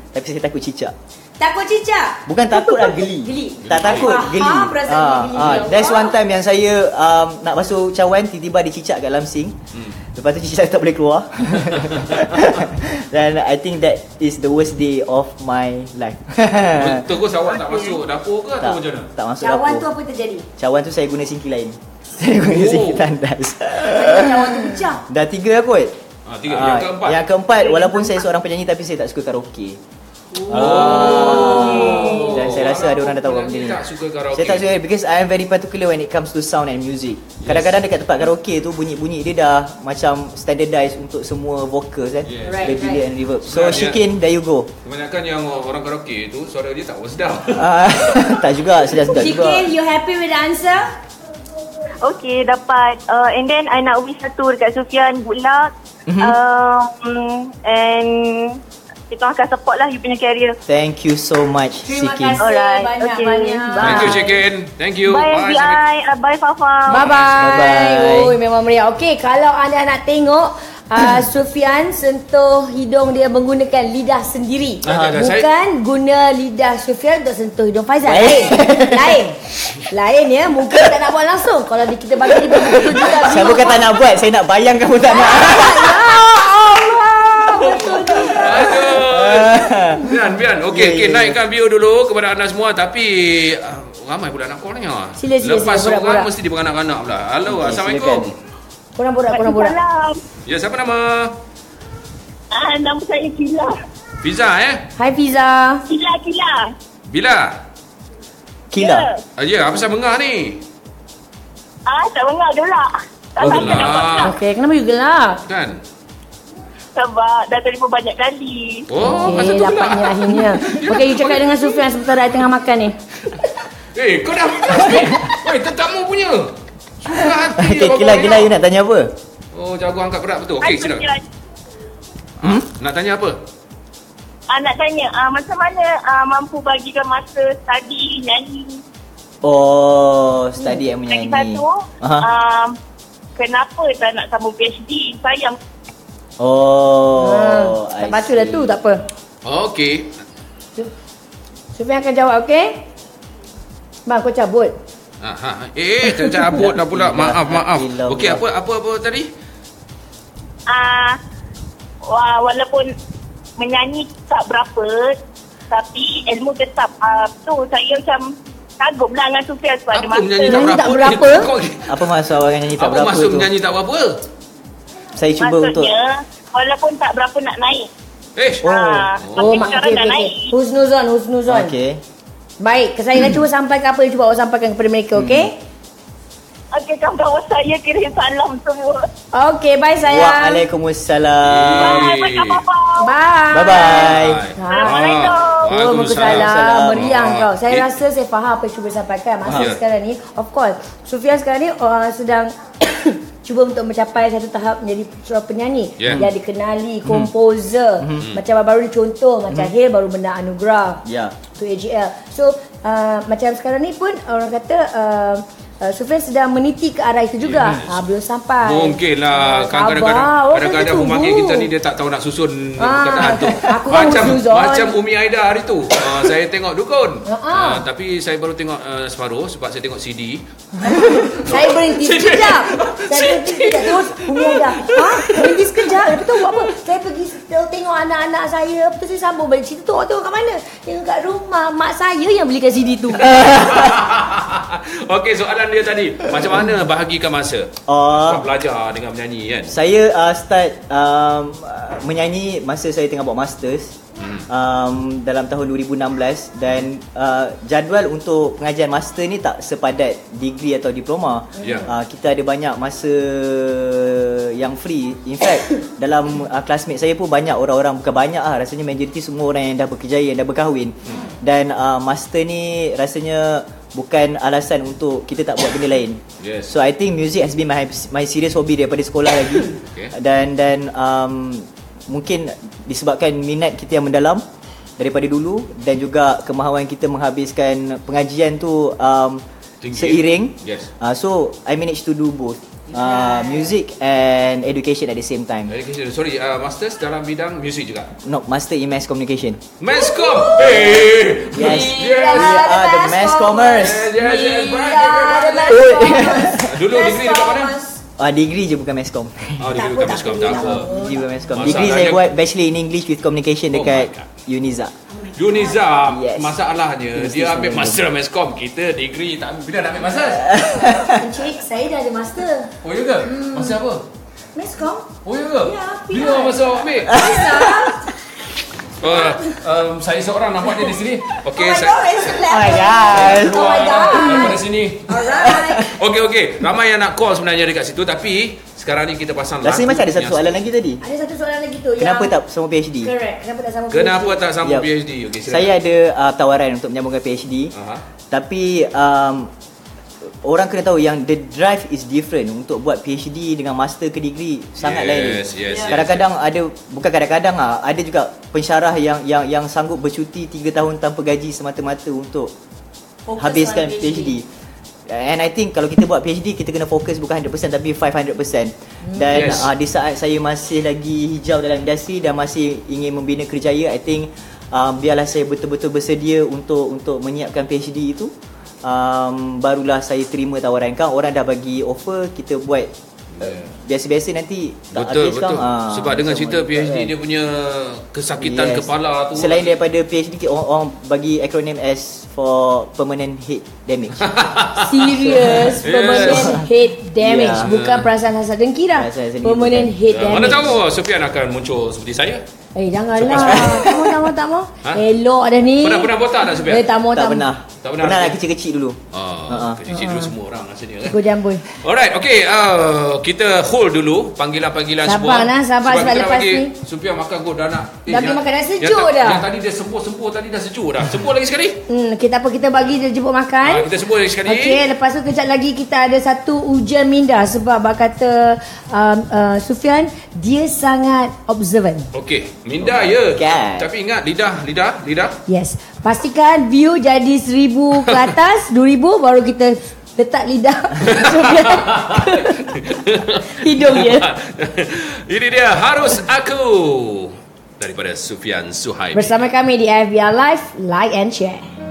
tapi saya takut cicak. Takut cicak? Bukan takut lah geli. Geli. Tak takut Faham geli. perasaan Ah, geli. ah, that's one time yang saya um, nak basuh cawan tiba-tiba ada cicak kat dalam sink. Hmm. Lepas tu cicak tak boleh keluar. Dan I think that is the worst day of my life. Terus awak tak masuk dapur ke atau tak, macam mana? tak masuk Cawan tu dapur. apa terjadi? Cawan tu saya guna singki lain. Saya guna Oh. singki tandas. Cawan tu pecah. Dah tiga kot. Ah, tiga. Ah, Yang keempat. Yang keempat walaupun saya seorang penyanyi tapi saya tak suka karaoke. Oh. Dan Saya rasa ada orang dah tahu apa benda ni. tak suka karaoke? Saya tak suka because I am very particular when it comes to sound and music. Kadang-kadang dekat tempat karaoke tu bunyi-bunyi dia dah macam standardized untuk semua vocals kan. Yes. Right, Right, and reverb. So Sebenarnya- Shikin, there you go. Kebanyakan yang orang karaoke tu suara dia tak sedap. Ah, tak juga, sedap-sedap juga. Chicken, you happy with the answer? Okay, dapat. Uh, and then I nak wish satu dekat Sufian. Good luck. Mhm. Um, and kita akan support lah you punya career. Thank you so much, Terima Shikin. kasih Alright, banyak-banyak. okay. Thank you Bye. Chicken. Thank you. Bye Bye. FBI. Uh, bye Fafa. Bye-bye. Bye-bye. Oh, memang meriah. Okey, kalau anda nak tengok Uh, Sufian sentuh hidung dia menggunakan lidah sendiri. Ah, dah, Bukan guna lidah Sufian untuk sentuh hidung Faizal. Lain. Lain. Lain ya. Mungkin tak nak buat langsung. Kalau di- kita bagi dia betul juga. Saya bukan tak nak buat, saya nak bayang kamu tak nak. Betul juga. Aduh. Bian, Bian. Okey, Ya, okey, ya, naikkan view dulu kepada anda semua tapi uh, ramai pula nak call ni. ah. Sila, sila, Lepas sila, seorang mesti dia beranak-anak pula. Halo, Okey, Assalamualaikum. silakan. Korang borak, korang borak. Ya, siapa nama? Ah, nama saya Kila. Fiza eh? Hai Fiza. Kila, Kila. Bila? Kila. Ah, ya, apa pasal bengah ni? Ah, tak dengar gelak. Tak Oh, gelak. Okey, kenapa you gelak? kan? Sebab dah telefon banyak kali. Oh, pasal Okey, tu dapatnya pula. akhirnya. Okey, you cakap dengan Sufian sebentar I tengah makan ni. Eh, kau dah Weh, tetamu punya. Suka hati. Okay, abang Kila, Kila, you nak tanya apa? Oh, jago angkat berat betul. Okey, sila. Hmm? Nak tanya apa? Ah, nak tanya, ah, macam mana ah, mampu bagikan masa study, nyanyi? Oh, study and Lagi menyanyi. satu, Aha. um, kenapa tak nak sambung PhD? Sayang. Oh, tak I baca dah tu, tak apa. Okey. Sufian akan jawab, okey? Bang, kau cabut. Ha, ha. Eh, tercabut dah pula. Maaf, maaf. Okey, apa apa apa tadi? Ah, wa- walaupun menyanyi tak berapa, tapi ilmu tetap. Ah, tu saya macam kagum lah dengan Sufian sebab ada Apa masa. menyanyi tak Menyanyi berapa? tak berapa? Apa maksud awak nyanyi tak Apa berapa maksud tu? menyanyi tak berapa? Saya cuba untuk Maksudnya, walaupun tak berapa nak naik. Eh, Oh. Ah, Oh, tapi mak sekarang okey, dah okey. naik. Husnuzon, husnuzon. Okey. Baik, saya nak cuba sampaikan apa yang cuba awak sampaikan kepada mereka, okey? Okey, kawan-kawan saya kirim salam semua. Okey, bye sayang. Waalaikumsalam. Bye, bye, Papa. Bye. Bye bye. Assalamualaikum. Oh, Waalaikumsalam. Meriah Ah. kau. Saya Eh. rasa saya faham apa yang cuba sampaikan. Masa Ya. sekarang ni, of course, Sufian sekarang ni uh, sedang cuba untuk mencapai satu tahap menjadi seorang penyanyi. Ya. Dia dikenali, komposer. Macam baru ni contoh, macam Hil baru menang anugerah. Ya. to AGL. So uh, macam sekarang ni pun orang kata uh, uh, Sufian sedang meniti ke arah itu juga. Yes. Ha, belum sampai. Mungkin lah kan Sabar. kadang-kadang kadang-kadang pemanggil kita ni dia tak tahu nak susun Ah, perkataan tu. aku kan macam macam Umi Aida hari tu. Ah, saya tengok dukun. Ah. Ah, tapi saya baru tengok uh, separuh sebab saya tengok CD. Saya berhenti sekejap. Saya berhenti sekejap. Terus Umi ada. Ha? Berhenti sekejap. Lepas tu buat apa? Saya pergi tengok anak-anak saya. Lepas tu saya sambung balik cerita tu. Tengok kat mana? Tengok kat rumah. Mak saya yang belikan CD tu. Okey, soalan dia tadi. Macam mana bahagikan masa? Oh, Sebab belajar dengan menyanyi kan. saya uh, start um, uh, menyanyi masa saya tengah buat masters um, dalam tahun 2016 dan uh, jadual untuk pengajian master ni tak sepadat degree atau diploma. Ya. Uh, kita ada banyak masa yang free. In fact, dalam uh, classmate saya pun banyak orang-orang bukan banyak lah rasanya majoriti semua orang yang dah berkejaya, yang dah berkahwin. Dan uh, master ni rasanya bukan alasan untuk kita tak buat benda lain. Yes. So I think music has been my my serious hobby daripada sekolah lagi. Okay. Dan dan um, mungkin disebabkan minat kita yang mendalam daripada dulu dan juga kemahuan kita menghabiskan pengajian tu um, Tinggi. seiring. Yes. Uh, so I managed to do both. Uh, music and education at the same time. Education. Sorry, uh, masters dalam bidang muzik juga. No, master in mass communication. Mascom. Hey. Yes. Yes. We are the mass commerce. Yes, yes, yes. Mass Dulu degree dekat mana? Uh, degree je bukan masscom. Oh, degree bukan Mascom. Tak apa. Degree bukan. Masalahnya- Degree saya buat bachelor in English with communication Oh dekat. Uniza. Unizam Yes. Masalahnya Dia ambil master Mascom Kita degree tak Bila nak ambil master? Encik, saya dah ada master. Oh ya ke? Master apa? Meskom? Oh ya ke? Ya, Dia pihak. masa awak ambil Uh, um, saya seorang nampak dia di sini. Okey, Oh my saya god, it's left. Oh my god. Oh my god. daripada sini. Alright. Okey okey, ramai yang nak call sebenarnya dekat situ tapi sekarang ni kita pasang Rasanya lagu macam ada satu soalan lagi tadi. Ada satu soalan lagi tu Kenapa yang tak sama PhD? Correct. Kenapa tak sama Kenapa PhD? tak sambung Yup. PhD? Okey. Saya ada uh, tawaran untuk menyambungkan PhD. Aha. Tapi um, orang kena tahu yang the drive is different untuk buat PhD dengan master ke degree sangat Yes, lain. yes, yes, Kadang-kadang ada bukan kadang-kadang ah ada juga pensyarah yang yang yang sanggup bercuti 3 tahun tanpa gaji semata-mata untuk Fokus habiskan on PhD. And I think kalau kita buat PhD kita kena fokus bukan 100% tapi 500%. Dan Yes. uh, di saat saya masih lagi hijau dalam industri dan masih ingin membina kerjaya I think uh, biarlah saya betul-betul bersedia untuk untuk menyiapkan PhD itu. Um, barulah saya terima tawaran kan orang dah bagi offer kita buat uh, biasa-biasa nanti tak Betul habis betul. kan ah, Sebab dengan cerita PhD Kan? dia punya kesakitan Yes. kepala tu. Selain daripada PhD orang, orang bagi akronim as for permanent head damage. Serious Permanent head damage Yeah. Bukan perasaan hasad dengki dah Permanent head damage mana tahu Sofian akan muncul seperti saya. Eh janganlah Tak mau tak mau tak mau Ha? Elok dah ni Pernah pernah botak tak Sofian? Eh tak mau tak tak pernah. Tak pernah. Pernah lah kecil-kecil dulu. Ah, kecil dulu semua orang rasanya kan. Ikut jambul Alright, okay. Uh, kita hold dulu panggilan-panggilan Sabar semua. lah, sabar sebab sebab lepas ni. Supiah makan kot dah nak. Dah pergi makan dah sejuk yang, dah. Yang tadi dia sempuh-sempuh tadi dah sejuk dah. Sempuh lagi sekali. Hmm, kita apa kita bagi dia jemput makan. Ah, kita sebut lagi sekali. Okey, lepas tu kejap lagi kita ada satu ujian minda sebab abang kata um, uh, Sufian dia sangat observant. Okey, minda ya. God. Tapi ingat lidah, lidah, lidah. Yes. Pastikan view jadi seribu ke atas, dua ribu baru kita letak lidah hidung dia. Ini dia harus aku daripada Sufian Suhaimi. Bersama kami di FBR Live, like and share.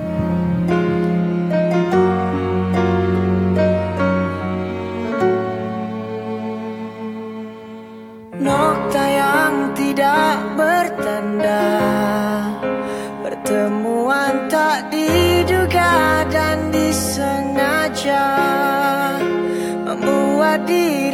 body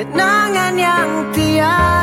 Kenangan yang tiada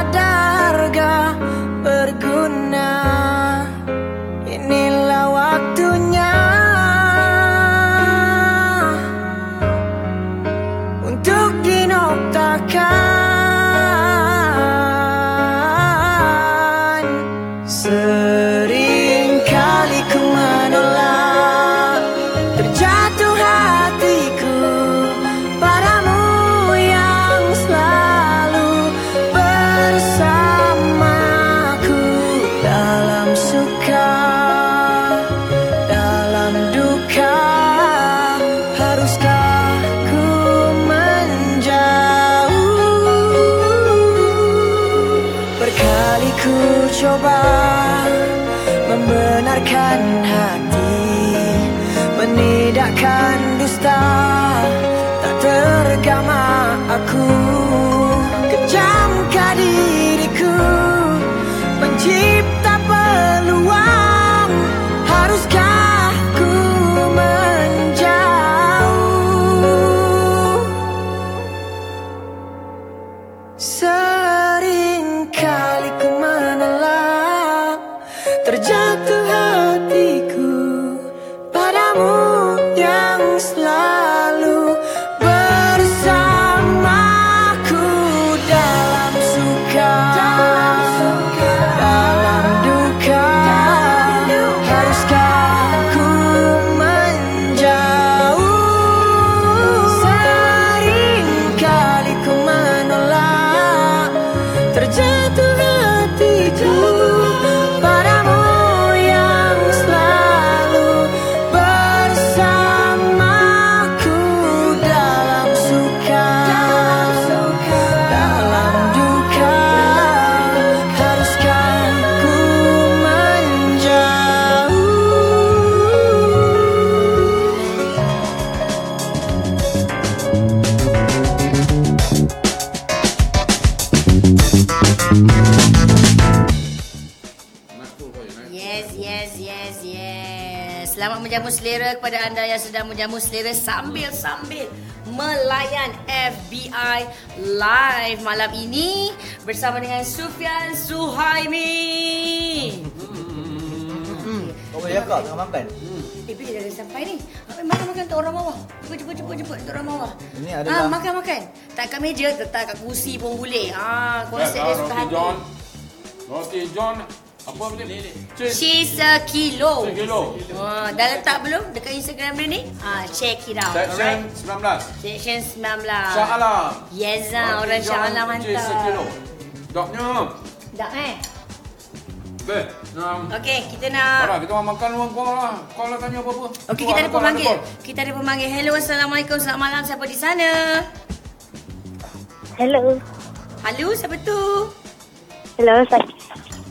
yang sedang menjamu selera sambil-sambil melayan FBI live malam ini bersama dengan Sufian Suhaimi. Kau boleh cakap tengah makan. Eh, bila dah sampai ni? Makan makan tak orang bawah. Cepat cepat cepat cepat tak orang bawah. Ini Ah, adalah- makan makan. Tak kat meja, letak kat kursi pun boleh. Ah, konsep dia suka hati. Roti John apa ni? Cheese Cheese sekilo. sekilo. Ah, dah letak belum dekat Instagram dia ni? Ah, check it out. Section Alright. 19. Section 19. Shah Alam. Yes, ah, orang Shah Alam cheese sekilo. hantar. Doknya. Dah eh? Okey. Nah. Okey, kita nak... Farah, kita mau makan luang kau lah. Kau lah tanya apa-apa. Okey, kita ada call, pemanggil. call. Kita ada pemanggil. Hello, Assalamualaikum. Selamat malam. Siapa di sana? Hello. Halo, siapa tu? Hello, saya,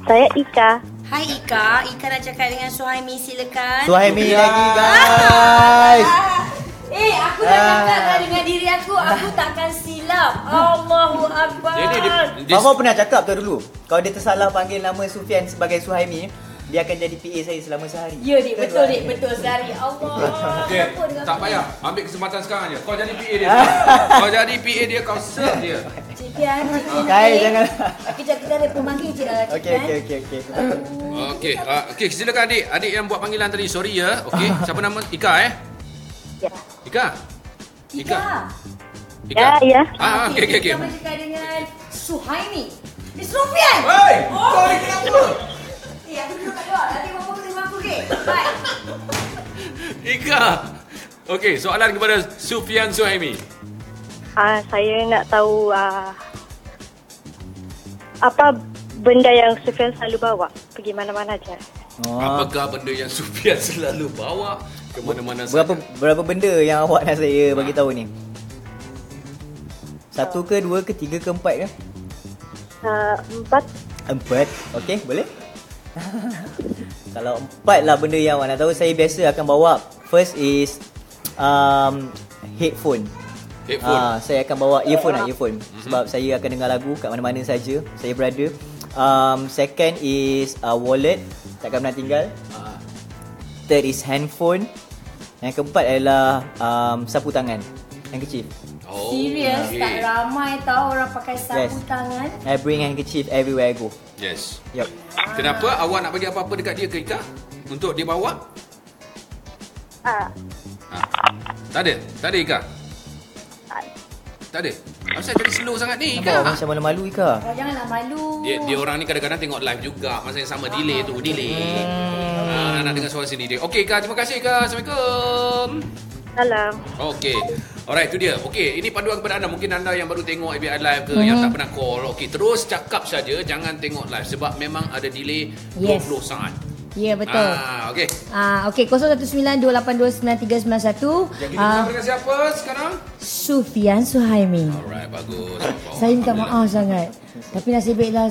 saya Ika. Hai Ika. Ika nak cakap dengan Suhaimi. Silakan. Suhaimi Ya. lagi guys. Eh, aku dah cakap dah dengan diri aku. Aku takkan silap. Allahu Akbar. Jadi dia, dia, Fafau pernah cakap tu dulu. Kalau dia tersalah panggil nama Sufian sebagai Suhaimi, dia akan jadi PA saya selama sehari. Ya, dik. Betul, dik. Betul sehari. Allah. Dengan tak payah. Ambil kesempatan sekarang je. Kau jadi PA dia. kau jadi PA dia, kau serve dia. Cik Pian. Cik Pian. Kai, jangan. Kejap, kita ada pemanggil je. Cik Okey, Pian. okey, okey, okey. Okey, uh, okey silakan adik. Adik yang buat panggilan tadi. Sorry ya. Okey, siapa nama Ika eh? Ya. Ika. Ika. Ika. Ya, ya. Ah, okey okey okey. Kita bercakap dengan Suhaimi. Eh, Sufian. Hei, kau ni kenapa? Aku duduk kat luar. Nanti bawa aku terima aku, okey? Bye. Ika. Okey, soalan kepada Sufian Suhaimi. Ah, saya nak tahu ah, apa benda yang Sufian selalu bawa pergi mana-mana aja. Oh. Apakah benda yang Sufian selalu bawa ke mana-mana Berapa berapa benda yang awak nak saya bagi tahu ni? Satu ke, dua ke, tiga ke, empat ke? Ah, empat. Empat. Okey, boleh? Kalau empat lah benda yang awak nak tahu, saya biasa akan bawa. First is um, headphone. Headphone. Ah, saya akan bawa earphone lah, earphone. Sebab saya akan dengar lagu kat mana-mana saja. Saya berada. Um, second is uh, wallet. Takkan pernah tinggal. Third is handphone. Yang keempat adalah um, sapu tangan. Handkerchief. Oh, Serius, okey. tak ramai tau orang pakai sapu Yes. tangan. I bring handkerchief everywhere I go. Yes. Yup. Kenapa awak nak bagi apa-apa dekat dia ke Ika? Untuk dia bawa? Ah, Ha. Tak ada? Tak ada Ika? Tak ada? Kenapa jadi slow sangat ni Nampak Ika? macam malu-malu Ika? Oh, janganlah malu. Dia, dia orang ni kadang-kadang tengok live juga Masa yang sama delay tu Delay Hmm. ha, Nak dengar suara sendiri Okey Ika Terima kasih Ika Assalamualaikum salam. Okey Alright tu dia Okey ini panduan kepada anda Mungkin anda yang baru tengok ABI live ke Yang tak pernah call Okey terus cakap saja Jangan tengok live Sebab memang ada delay Yes. 20 saat Ya, betul. Ah, Okey Ah, okey 0192829391. Jadi kita Ah, bersama dengan siapa sekarang? Sufian Suhaimi. Alright bagus Saya minta maaf sangat. Tapi nasib baiklah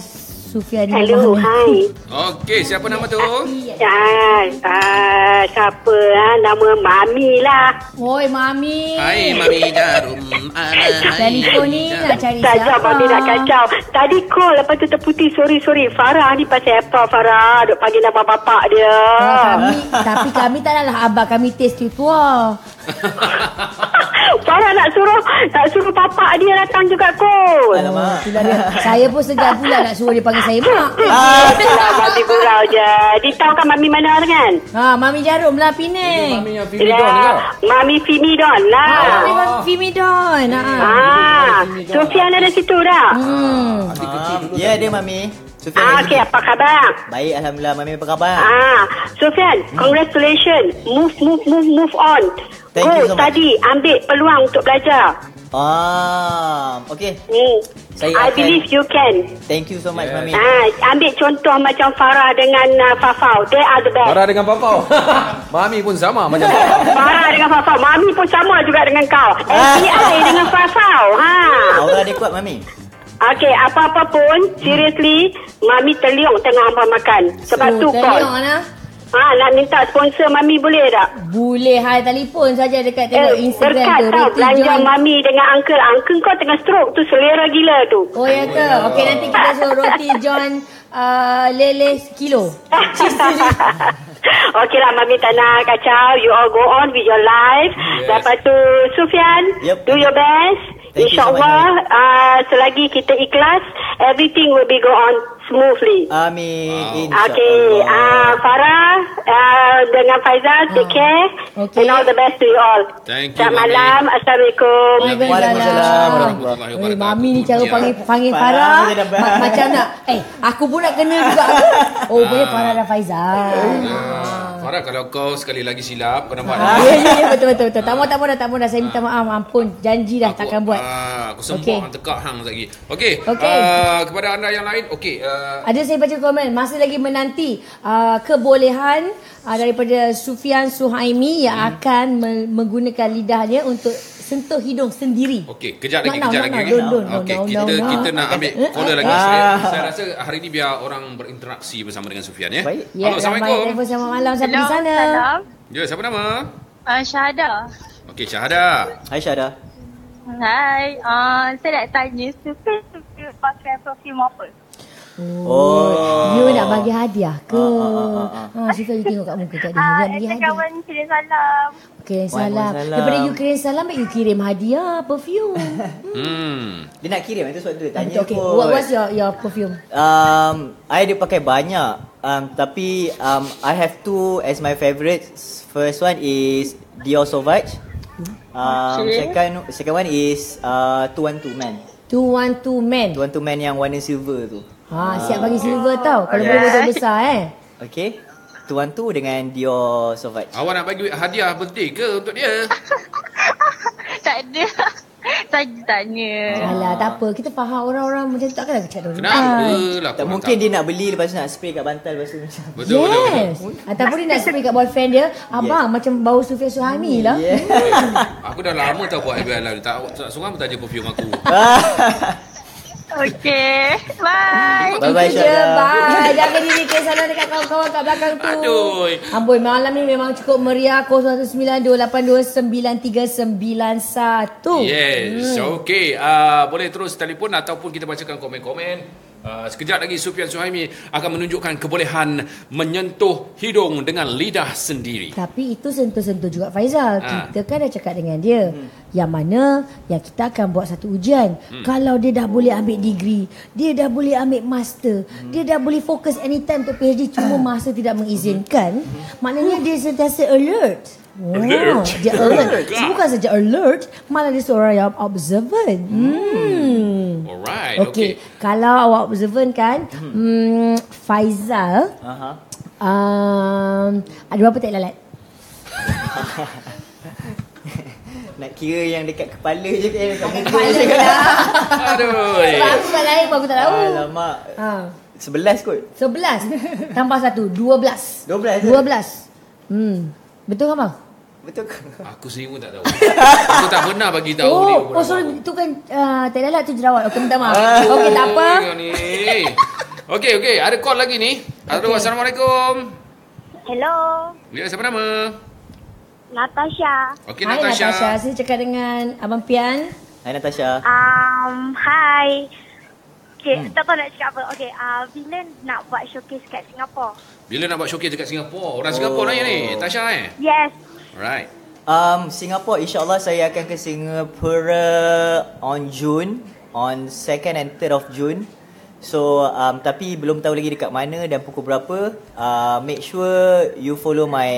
Sufian Hello, hai. Okey siapa nama tu? Ah, ah, siapa ah? Nama Mami lah. Oi, Mami. Hai Mami Jarum Telefon ni nak cari Saja siapa? Mami nak kacau. Tadi call lepas tu terputih. Sorry, sorry. Farah ni pasal apa Farah? Duk panggil nama bapak dia. Oh, kami, tapi kami tak naklah abang kami taste tu tua. Farah nak suruh nak suruh bapak dia datang juga call. Alamak. Itulah dia. Saya pun segan pula nak suruh dia panggil saya mak. Mami gurau je. Dia tahu kan Mami mana kan? Ha, Mami Jarum lah Penang. Mami yang Fimi Don ni kau? Mami Fimi Don lah. Mami Mami Fimi Don. Ha. Ah, Sofian ada situ dah. Hmm. Ya, dia Mami. Sufian Ah, okey, apa khabar? Baik, Alhamdulillah. Mami apa khabar? Ah, Sofian, congratulations. Move, move, move, move on. Thank Go you so much. study, ambil peluang untuk belajar. Ah, okay. Hmm. Saya I akan- believe you can. Thank you so much, Yes. Mami. Ah, ambil contoh macam Farah dengan uh, Fafau. They are the best. Farah dengan Papau Mami pun sama macam tu Farah dengan Fafau. Mami pun sama juga dengan kau. FBI dengan Fafau. Ha. Aura dia kuat, Mami. Okey, apa-apa pun, seriously, Mami terliung tengok hamba makan. Sebab Oh, tu call. tengok lah. Ha, nak minta sponsor Mami boleh tak? Boleh hai telefon saja dekat tengok Eh, Instagram berkat tu. tau Roti belanja John. mami dengan uncle. Uncle kau tengah stroke tu selera gila tu. Oh ya ke? Okey nanti kita suruh roti John uh, lele sekilo. Okey lah Mami tak nak kacau You all go on with your life Yes. Lepas tu Sufian Yep. Do your best InsyaAllah uh, Selagi kita ikhlas Everything will be go on smoothly Amin. Okay, uh, Farah uh, dengan Faizal, take care Okay. and all the best to you all. Thank you, Selamat malam. Assalamualaikum. Waalaikumsalam warahmatullahi Eh, Mami ni cara panggil panggil Farah dah ma- macam nak eh aku pun nak kena juga. Oh, boleh Farah dan Faizal. Ah, Farah kalau kau sekali lagi silap kau nampak Ah, ya, ya, ya, betul, betul, betul. Tak mau, tak mau dah, tak mau dah. Saya minta maaf, ampun. Janji dah, takkan buat. Ah, aku sembah Okey. okay. tekak hang lagi. Okey. Okey. ah, kepada anda yang lain, okey. Uh, Ada saya baca komen, masih lagi menanti uh, kebolehan uh, daripada Sufian Suhaimi yang Hmm. akan me- menggunakan lidahnya untuk sentuh hidung sendiri. Okey, kejap lagi, kejap lagi. Okey, no, no, kita no. kita nak ambil caller eh, lagi. Saya, Ah. saya rasa hari ni biar orang berinteraksi bersama dengan Sufian ya. Baik. Ya, Halo, Assalamualaikum. Selamat malam. Siapa di sana? salam. Ya, siapa nama? Uh, Syahada. Okey, Syahada. Hai Syahda. Hai, uh, saya nak tanya suka pakai perfume apa? Oh. You nak bagi hadiah ke? Ah, ah, ah, Ha, Syifah you tengok kat muka kat dia. Ah, Nak bagi hadiah. kawan kirim salam. Kirim salam. Waalaikumsalam. Daripada you kirim salam, you kirim hadiah, perfume. Hmm. Dia nak kirim itu sebab tu dia tanya Betul, okay. kot. What, what's your your perfume? Um, I ada pakai banyak. Um, tapi um, I have two as my favourites. First one is Dior Sauvage. Um, Okay. second second one is uh, Two One Two Man. Two one two men. Two One Two Man yang warna silver tu. Ha, siap bagi silver tau. Kalau Yes. boleh botol besar eh. Okay. One Two dengan Dior Sauvage. Awak nak bagi hadiah birthday ke untuk dia? Tak ada. Saja tanya. Alah, tak apa. Kita faham orang-orang macam tu takkan nak cakap dulu. Kenapa lah Tak mungkin dia nak beli lepas tu nak spray kat bantal lepas tu macam. Betul, betul, betul. Yes. Ataupun dia nak spray kat boyfriend dia. Abang, macam bau Sufian Suhaimi lah. Yeah. Aku dah lama tahu buat IBL live. Tak, tak seorang pun tanya perfume aku. Okay. Bye. Bye-bye Syahda. bye. Jaga diri ke sana dekat kawan-kawan kat belakang tu. Aduh. Amboi, malam ni memang cukup meriah. 0192829991. Yes. Hmm. Okey, uh, boleh terus telefon ataupun kita bacakan komen-komen. Uh, sekejap lagi Sufian Suhaimi akan menunjukkan kebolehan menyentuh hidung dengan lidah sendiri. Tapi itu sentuh-sentuh juga Faizal. Ha. Kita kan dah cakap dengan dia. Yang mana yang kita akan buat satu ujian. Kalau dia dah boleh ambil degree, dia dah boleh ambil master, dia dah boleh fokus anytime untuk PhD cuma masa tidak mengizinkan, maknanya dia sentiasa alert. Alert. dia alert. Bukan saja alert, malah dia seorang yang observant. Hmm. Alright. Okey, Okey. kalau awak observant kan, hmm, Faizal Aha. um, ada berapa tak lalat? Nak kira yang dekat kepala je ke dekat muka je ke? lah. Aduh. Sebab aku kat lain aku tak tahu. Alamak. Ha. Sebelas kot. Sebelas Tambah satu Dua belas Dua belas? Dua belas Hmm Betul kan bang? Betul ke? Aku sendiri pun tak tahu. aku tak pernah bagi tahu oh, dia. oh sorry Itu kan uh, Tak lalat tu jerawat Okey minta maaf Ah. Okey tak apa. Okey, okey. Ada call lagi ni. Halo, Assalamualaikum. Hello, Ya, siapa nama? Natasha. Okey, Hai Natasha. Natasha Saya cakap dengan Abang Pian Hai Natasha. Um, hi. Okay, hmm. tak tahu nak cakap apa. Okay, uh, bila nak buat showcase kat Singapore? Bila nak buat showcase dekat Singapura? Orang Singapura nanya ni. Tasha eh? Yes. Alright. Um, Singapore, insyaAllah saya akan ke Singapura on June, on 2nd and 3rd of June. So, um, tapi belum tahu lagi dekat mana dan pukul berapa. Uh, make sure you follow my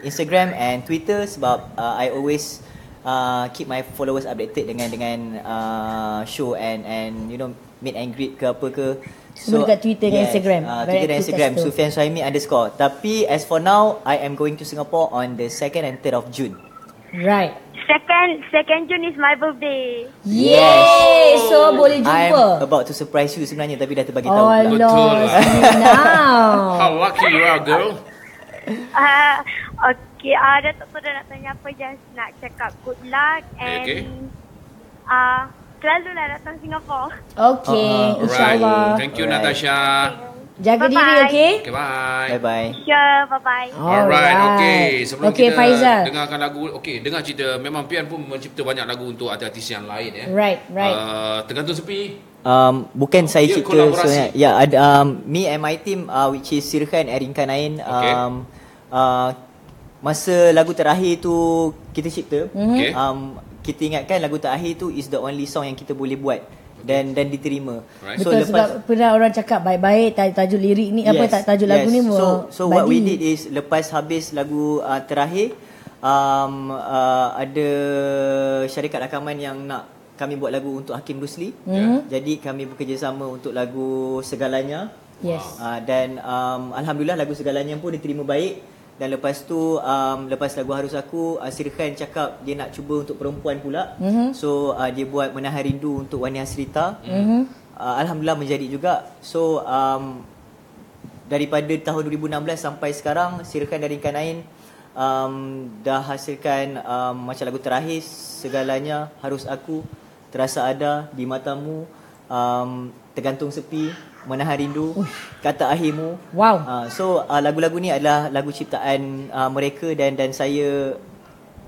Instagram and Twitter sebab uh, I always uh, keep my followers updated dengan dengan uh, show and and you know meet and greet ke apa ke. Semua dekat Twitter dan Instagram. Uh, Twitter dan Instagram. Sufian Suhaimi underscore. Tapi as for now, I am going to Singapore on the 2nd and 3rd of June. Right Second, second June is my birthday. Yay So boleh I'm jumpa about to surprise you sebenarnya tapi dah terbagi Oh tahu. Betul Lord lah. Now How lucky you are, girl. Uh, okay, uh, Datuk tu dah nak tanya apa Just nak cakap good luck and Okay. uh, selalulah datang Singapore. Okay Uh-uh. InsyaAllah Thank you, Alright. Natasha. Jaga Bye-bye. diri, okey? Okay, bye. Bye-bye. Ya, bye-bye. Alright, okay. Sebelum okay, kita Faizal. dengarkan lagu, okay, dengar cerita. Memang Pian pun mencipta banyak lagu untuk artis-artis yang lain ya. Right, right. Uh, tergantung sepi. Um, bukan saya Dia cipta sebenarnya. Ya, ada um, me and my team uh, which is Sirkan Erin Kanain. Okay. Um, uh, masa lagu terakhir tu kita cipta. Okay. Um, kita ingatkan lagu terakhir tu is the only song yang kita boleh buat dan dan diterima. Right. Betul sebab pernah orang cakap baik-baik taj- tajuk lirik ni apa tak tajuk lagu ni So so what we did is lepas habis lagu uh, terakhir um, uh, ada syarikat rakaman yang nak kami buat lagu untuk Hakim Rusli. Mhm. Jadi kami bekerjasama untuk lagu Segalanya. Yes. Uh, dan um, alhamdulillah lagu Segalanya pun diterima baik. Dan lepas tu um, lepas lagu Harus Aku uh, Sirkan cakap dia nak cuba untuk perempuan pula. Mhm. So uh, dia buat Menahan Rindu untuk Wani Hasrita. Mhm. Uh, alhamdulillah menjadi juga. So um, daripada tahun 2016 sampai sekarang Sirkan dari Kanain um, dah hasilkan um, macam lagu terakhir segalanya harus aku terasa ada di matamu um, tergantung sepi menahan rindu kata akhirmu wow uh, so uh, lagu-lagu ni adalah lagu ciptaan uh, mereka dan dan saya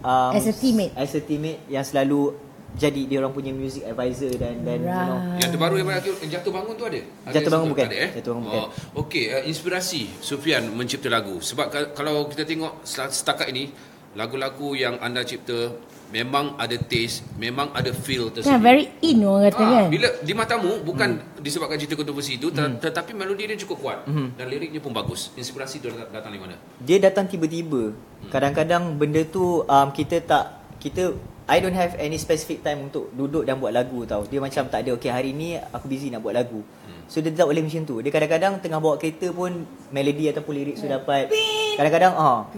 um, As a teammate. as a teammate yang selalu jadi dia orang punya music advisor dan dan you know Yang terbaru yang Jatuh Bangun tu ada? Ada Jatuh Bangun bukan. Ada, eh? Jatuh Bangun bukan. Oh, Okey, uh, inspirasi Sufian mencipta lagu. Sebab ka- kalau kita tengok seta- setakat ini lagu-lagu yang anda cipta memang ada taste, memang ada feel Kan tersendiri. very in orang kata Ah, kan. bila di matamu bukan disebabkan cerita kontroversi itu ter- tetapi melodi dia cukup kuat Hmm. dan liriknya pun bagus. Inspirasi tu datang, datang dari mana? dia datang tiba-tiba. Kadang-kadang benda tu um, kita tak kita I don't have any specific time untuk duduk dan buat lagu tau. Dia macam tak ada okay hari ni aku busy nak buat lagu. So dia tak boleh macam tu. Dia kadang-kadang tengah bawa kereta pun melodi ataupun lirik sudah dapat. Kadang-kadang ah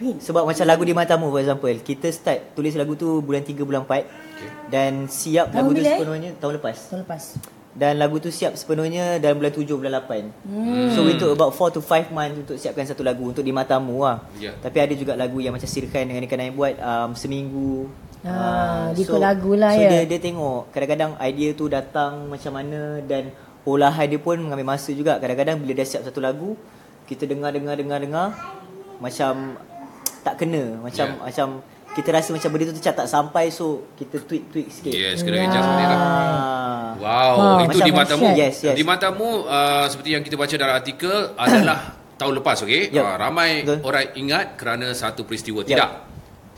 sebab macam lagu di matamu for example, kita start tulis lagu tu bulan 3 bulan 4 dan siap Tahun lagu tu bila, eh? sepenuhnya tahun lepas. Tahun lepas. Dan lagu tu siap sepenuhnya dalam bulan 7 bulan 8. Hmm. So we took about 4 to 5 months untuk siapkan satu lagu untuk di matamu lah. Ya. Tapi ada juga lagu yang macam Sirkan dengan Ikan Air buat um, seminggu. Ah, dia ikut lagu lah so ya. dia, dia tengok kadang-kadang idea tu datang macam mana dan olahan dia pun mengambil masa juga. Kadang-kadang bila dah siap satu lagu, kita dengar dengar dengar dengar macam tak kena, macam Ya. macam kita rasa macam benda tu macam tak sampai so kita tweak tweak sikit. Yes, kena adjust balik lah. Ah. Wow, Ah, itu di matamu. Yes, yes. Di matamu uh, seperti yang kita baca dalam artikel adalah tahun lepas okey. Yup. Uh, ramai Betul. orang ingat kerana satu peristiwa. Yup. Tidak.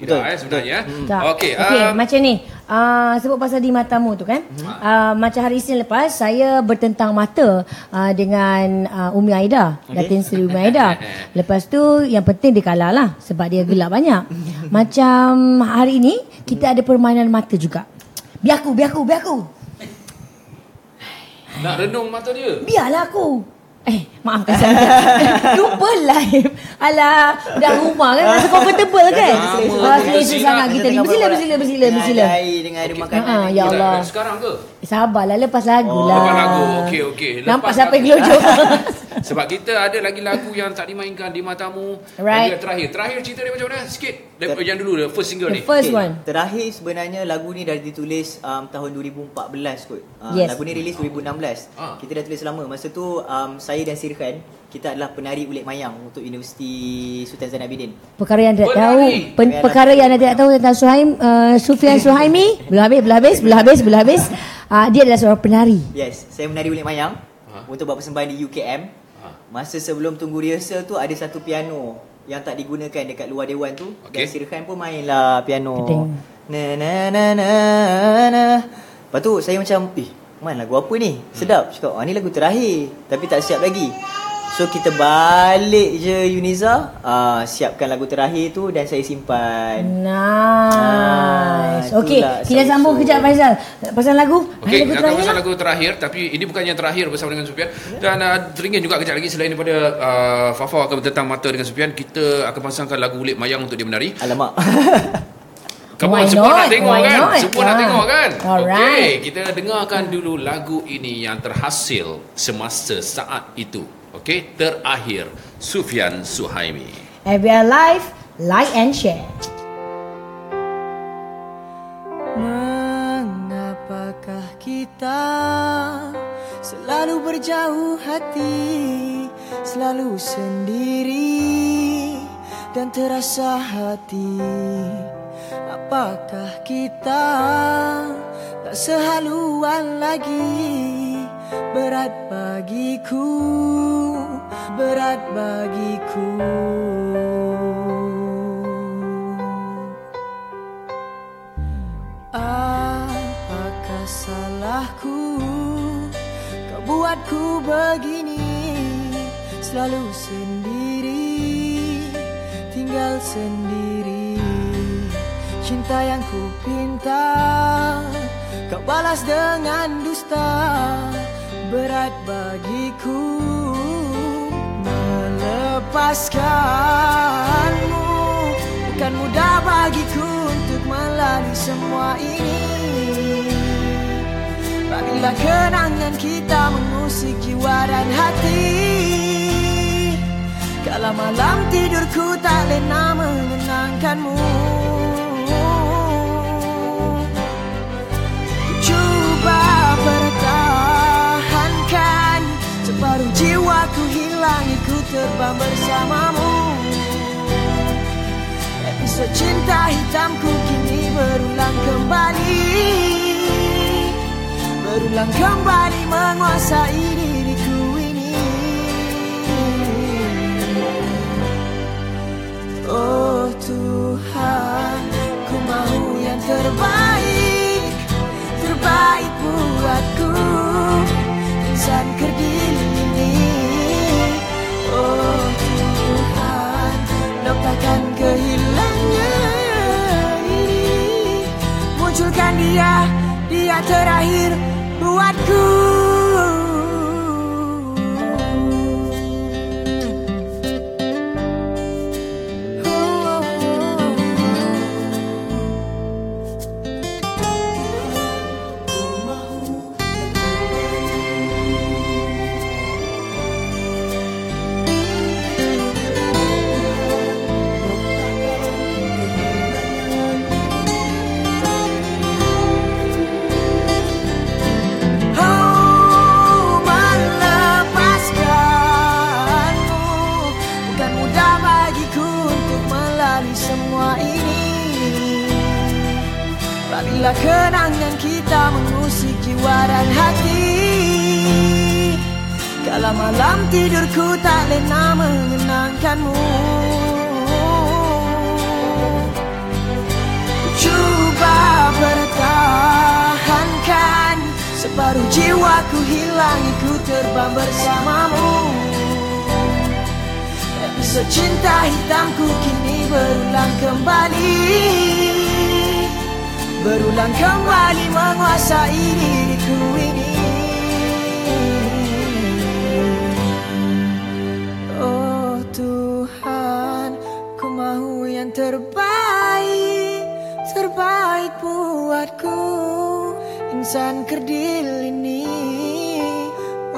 Tidak Betul, eh sebenarnya. betul. Tak. Okey, okay uh, macam ni. Uh, sebut pasal di matamu tu kan. Uh, macam hari Isnin lepas saya bertentang mata uh, dengan uh, Umi Aida, okay. Datin Seri Umi Aida. lepas tu yang penting dia kalah lah sebab dia gelap banyak. macam hari ini kita ada permainan mata juga. Biar aku, biar aku, biar aku. nak renung mata dia. Biarlah aku. Eh, maafkan saya. Lupa live. Alah, dah rumah kan rasa comfortable kan? Ah, selesa Kita sangat kita ni. Bersila, bersila, bersila, Dengan bersila. ada air, dengan ada makanan. Ah, ya Allah. Sekarang ke? Sabarlah lepas lagu Oh, lah. lepas lagu. Okey, okey. Nampak Lepas siapa yang lagu. Sebab kita ada lagi lagu yang tak dimainkan di matamu. Right. Lagi yang terakhir. Terakhir cerita dia macam mana? Sikit. Daripada yang dulu, the first single The ni. first Okay, one. Terakhir sebenarnya lagu ni dah ditulis um, tahun 2014 kot. Uh, Yes. Lagu ni rilis 2016. Ah. Kita dah tulis lama. Masa tu um, saya dan Sirkan kita adalah penari ulit mayang untuk Universiti Sultan Zainuddin. Perkara yang tidak tahu, pen, perkara yang tidak tahu tentang Suhaim, uh, Sufian Suhaimi, belum habis, belum habis, belum habis, belum habis. Uh, dia adalah seorang penari. Yes, saya menari ulit mayang Ah. untuk buat persembahan di UKM. Masa sebelum tunggu rehearsal tu ada satu piano yang tak digunakan dekat luar dewan tu Okey. dan Sirkan pun mainlah piano. Na na na na na. Lepas tu saya macam, eh, man lagu apa ni? Sedap. Cakap, ah ni lagu terakhir tapi tak siap lagi. So kita balik je Uniza, uh, siapkan lagu terakhir tu dan saya simpan. Nice. Ah, Okey, itulah kita sambung suruh. kejap Faizal. Pasal lagu. Okey, lagu nak terakhir pasal lah. lagu terakhir tapi ini bukan yang terakhir bersama dengan Sufian dan uh, teringin juga kejap lagi selain daripada uh, Fafa akan bertentang mata dengan Sufian kita akan pasangkan lagu Ulit Mayang untuk dia menari. Alamak. Kamu semua not? nak tengok Why kan? not? Semua nak Ah. tengok kan? Alright. Okey, kita dengarkan dulu lagu ini yang terhasil semasa saat itu. Okey, terakhir Sufian Suhaimi. FBR Live, like and share. Mengapakah kita selalu berjalan jauh hati Selalu sendiri Dan terasa hati Apakah kita Tak sehaluan lagi Berat bagiku Berat bagiku. Apakah salahku Kau buatku begini? Selalu sendiri Tinggal sendiri. Cinta yang ku pinta Kau balas dengan dusta Berat bagiku Melepaskanmu. Bukan mudah bagiku untuk melalui semua ini. Bagilah kenangan kita mengusik jiwa dan hati. Kala malam tidurku tak lena mengenangkanmu terbang bersamamu. Episod cinta hitamku kini berulang kembali. Berulang kembali menguasai diriku ini. Oh Tuhan, ku mau yang terbaik. Terbaik buatku. Insan kerdil takkan kehilangan ini. Munculkan dia, dia terakhir buatku Bagilah kenangan kita mengusik jiwa dan hati Kala malam tidurku tak lena mengenangkanmu Cuba pertahankan Separuh jiwaku hilang ikut terbang bersamamu. Episod cinta hitamku kini berulang kembali Berulang kembali menguasai diriku ini. Oh Tuhan, ku mahu yang terbaik, terbaik buatku. Insan kerdil ini.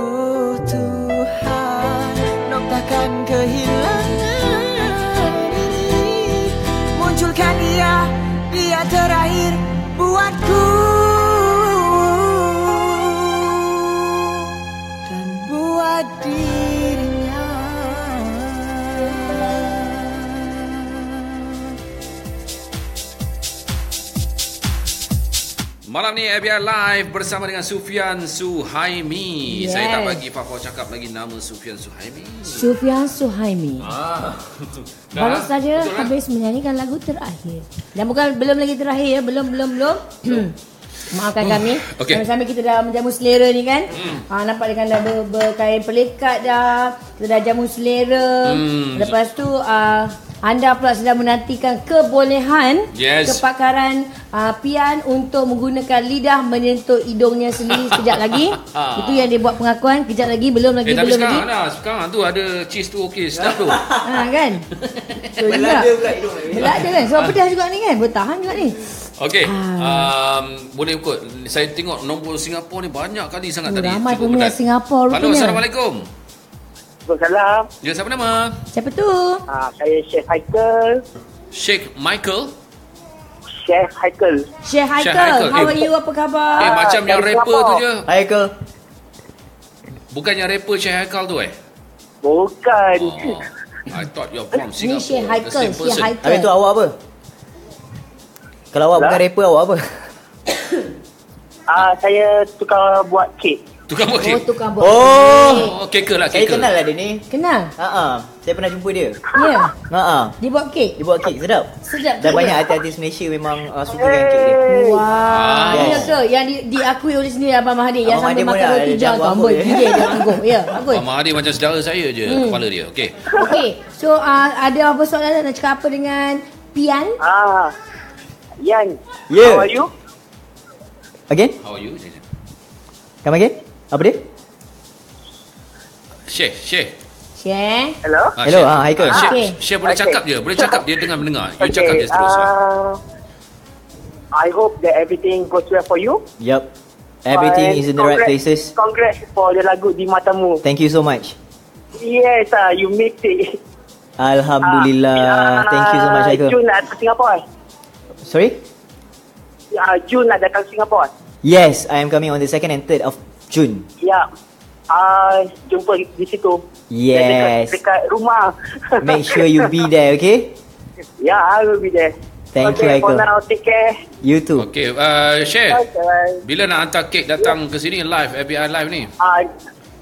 Oh Tuhan, nok takkan kehilangan Malam ni ABR Live bersama dengan Sufian Suhaimi. Yes. Saya tak bagi Fafau cakap lagi nama Sufian Suhaimi. Sufian Suhaimi. Ah. Baru saja eh? habis menyanyikan lagu terakhir. Dan bukan belum lagi terakhir ya, belum belum belum. Maafkan kami. Oh, okey. Sambil-sambil kita dah menjamu selera ni kan. Hmm. Ah, nampak dia kan dah ber, berkain pelikat dah. Kita dah jamu selera. Hmm. Lepas tu ah, anda pula sedang menantikan kebolehan Yes. kepakaran uh, Pian untuk menggunakan lidah menyentuh hidungnya sendiri sekejap lagi. Itu yang dia buat pengakuan. Kejap lagi, belum lagi, Eh tapi belum lagi. sekarang dah, sekarang tu ada cheese tu okey, sedap tu. Ha kan? So juga. Belada pula hidung ni. Belada kan? Sebab pedas juga ni kan? Bertahan juga ni. Okey, Ah. um, boleh ikut. Saya tengok nombor Singapura ni banyak kali sangat Oh, tadi. ramai peminat pedas. Singapura Halo. Assalamualaikum. Waalaikumsalam. Ya, siapa nama? Siapa tu? Ah, saya Chef Haikal. Sheikh Michael. Chef Haikal. Syekh Haikal. Haikal. How Eh, are you? Apa khabar? Eh, macam yang rapper tu je. Hai Haikal. Bukannya rapper Syekh Haikal tu eh? Bukan. Oh. I thought you're from Ni Singapore. Syekh The Haikal, person. Haikal. Habis tu awak apa? Kalau awak Lah? bukan rapper awak apa? Ah, saya tukar buat kek. Tukang buat Oh, kek. tukang buat Oh. kek. Oh, keker lah, Saya keker. kenal lah dia ni. Kenal? Ha ah. Saya pernah jumpa dia. Ya. Ha ah. Dia buat kek? Dia buat kek sedap. Sedap Dan banyak artis-artis Malaysia memang uh, suka dengan kek dia. Wah, Ah. ya ke? Yang di, diakui oleh sendiri Abang Mahathir yang sambil Mahathir makan pun roti jam tu amboi dia dia tangguh. Ya, bagus. Abang Mahdi macam saudara saya je Hmm. kepala dia. Okey. Okey, so uh, ada apa soalan nak cakap apa dengan Pian? Ah, Yan. Yeah. How are you? Again? How are you? Come again? Apa dia? Syekh, Syekh. Share. Hello. Ah, Hello, ah, Haikal. Ah, Syekh, Okay. Syekh boleh Okay. cakap je. Boleh cakap dia dengar mendengar. You Okay, cakap je terus. uh, I hope that everything goes well for you. Yup. Everything And is in the right congrats- places. Congrats for the lagu di matamu. Thank you so much. Yes, uh, you made it. Alhamdulillah. Ah, Thank you so much, Haikal. Jun nak datang Singapore. Sorry? Uh, Jun nak datang Singapore. Yes, I am coming on the 2nd and 3rd of June. Ya. Uh, jumpa di situ. Yes. Dekat, dekat rumah. Make sure you be there, okay? yeah, I will be there. Thank you, okay, for Haikal. now, take care. You too. Okey, uh. Okay. Bila nak hantar kek datang ke sini live, FBI live ni? Uh,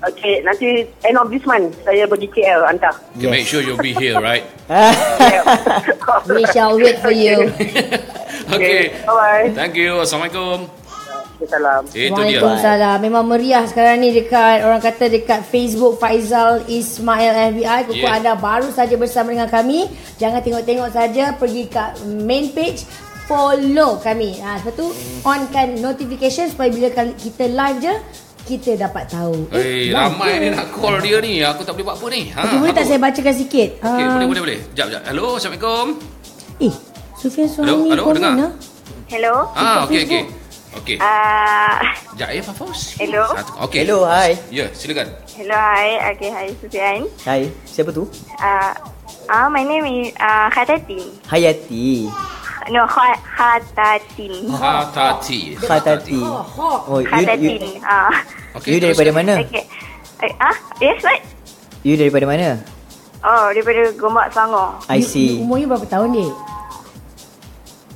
okay, nanti end of this month, saya pergi KL hantar. Okay, make sure you'll be here, right? We shall wait for you. Okay. Bye-bye. Thank you. Assalamualaikum. Salam. Itu dia. Waalaikumsalam. Memang meriah sekarang ni dekat orang kata dekat Facebook Faizal Ismail FBI. Kuku Yeah. anda baru saja bersama dengan kami. Jangan tengok-tengok saja, pergi kat main page follow kami. Ha, lepas tu onkan notification supaya bila kita live je kita dapat tahu. Eh, live ramai ni nak call dia ni. Aku tak boleh buat apa ni. Ha. Okey, boleh tak saya bacakan sikit? Okey, Ah, boleh boleh boleh. Jap jap. Hello, Assalamualaikum. Eh, Sufian Hello, Suhaimi hello, call dengar? mana? Hello. Ah, okey okey. Okey. Uh, Sekejap eh, Fafos. hello. Satu- Okey. Hello, hi. Ya, silakan. Hello, hi. Okay, hi, Sufian. Hai, siapa tu? Uh, uh, my name is uh, Khatatin. Hayati. No, Kha- Khatatin. Hatati. Khatati. Oh, you, you, Khatatin. Uh, you daripada mana? okay. Uh, ah, yes, what? You daripada mana? Oh, daripada Gombak Selangor. I see. Umurnya berapa tahun dia?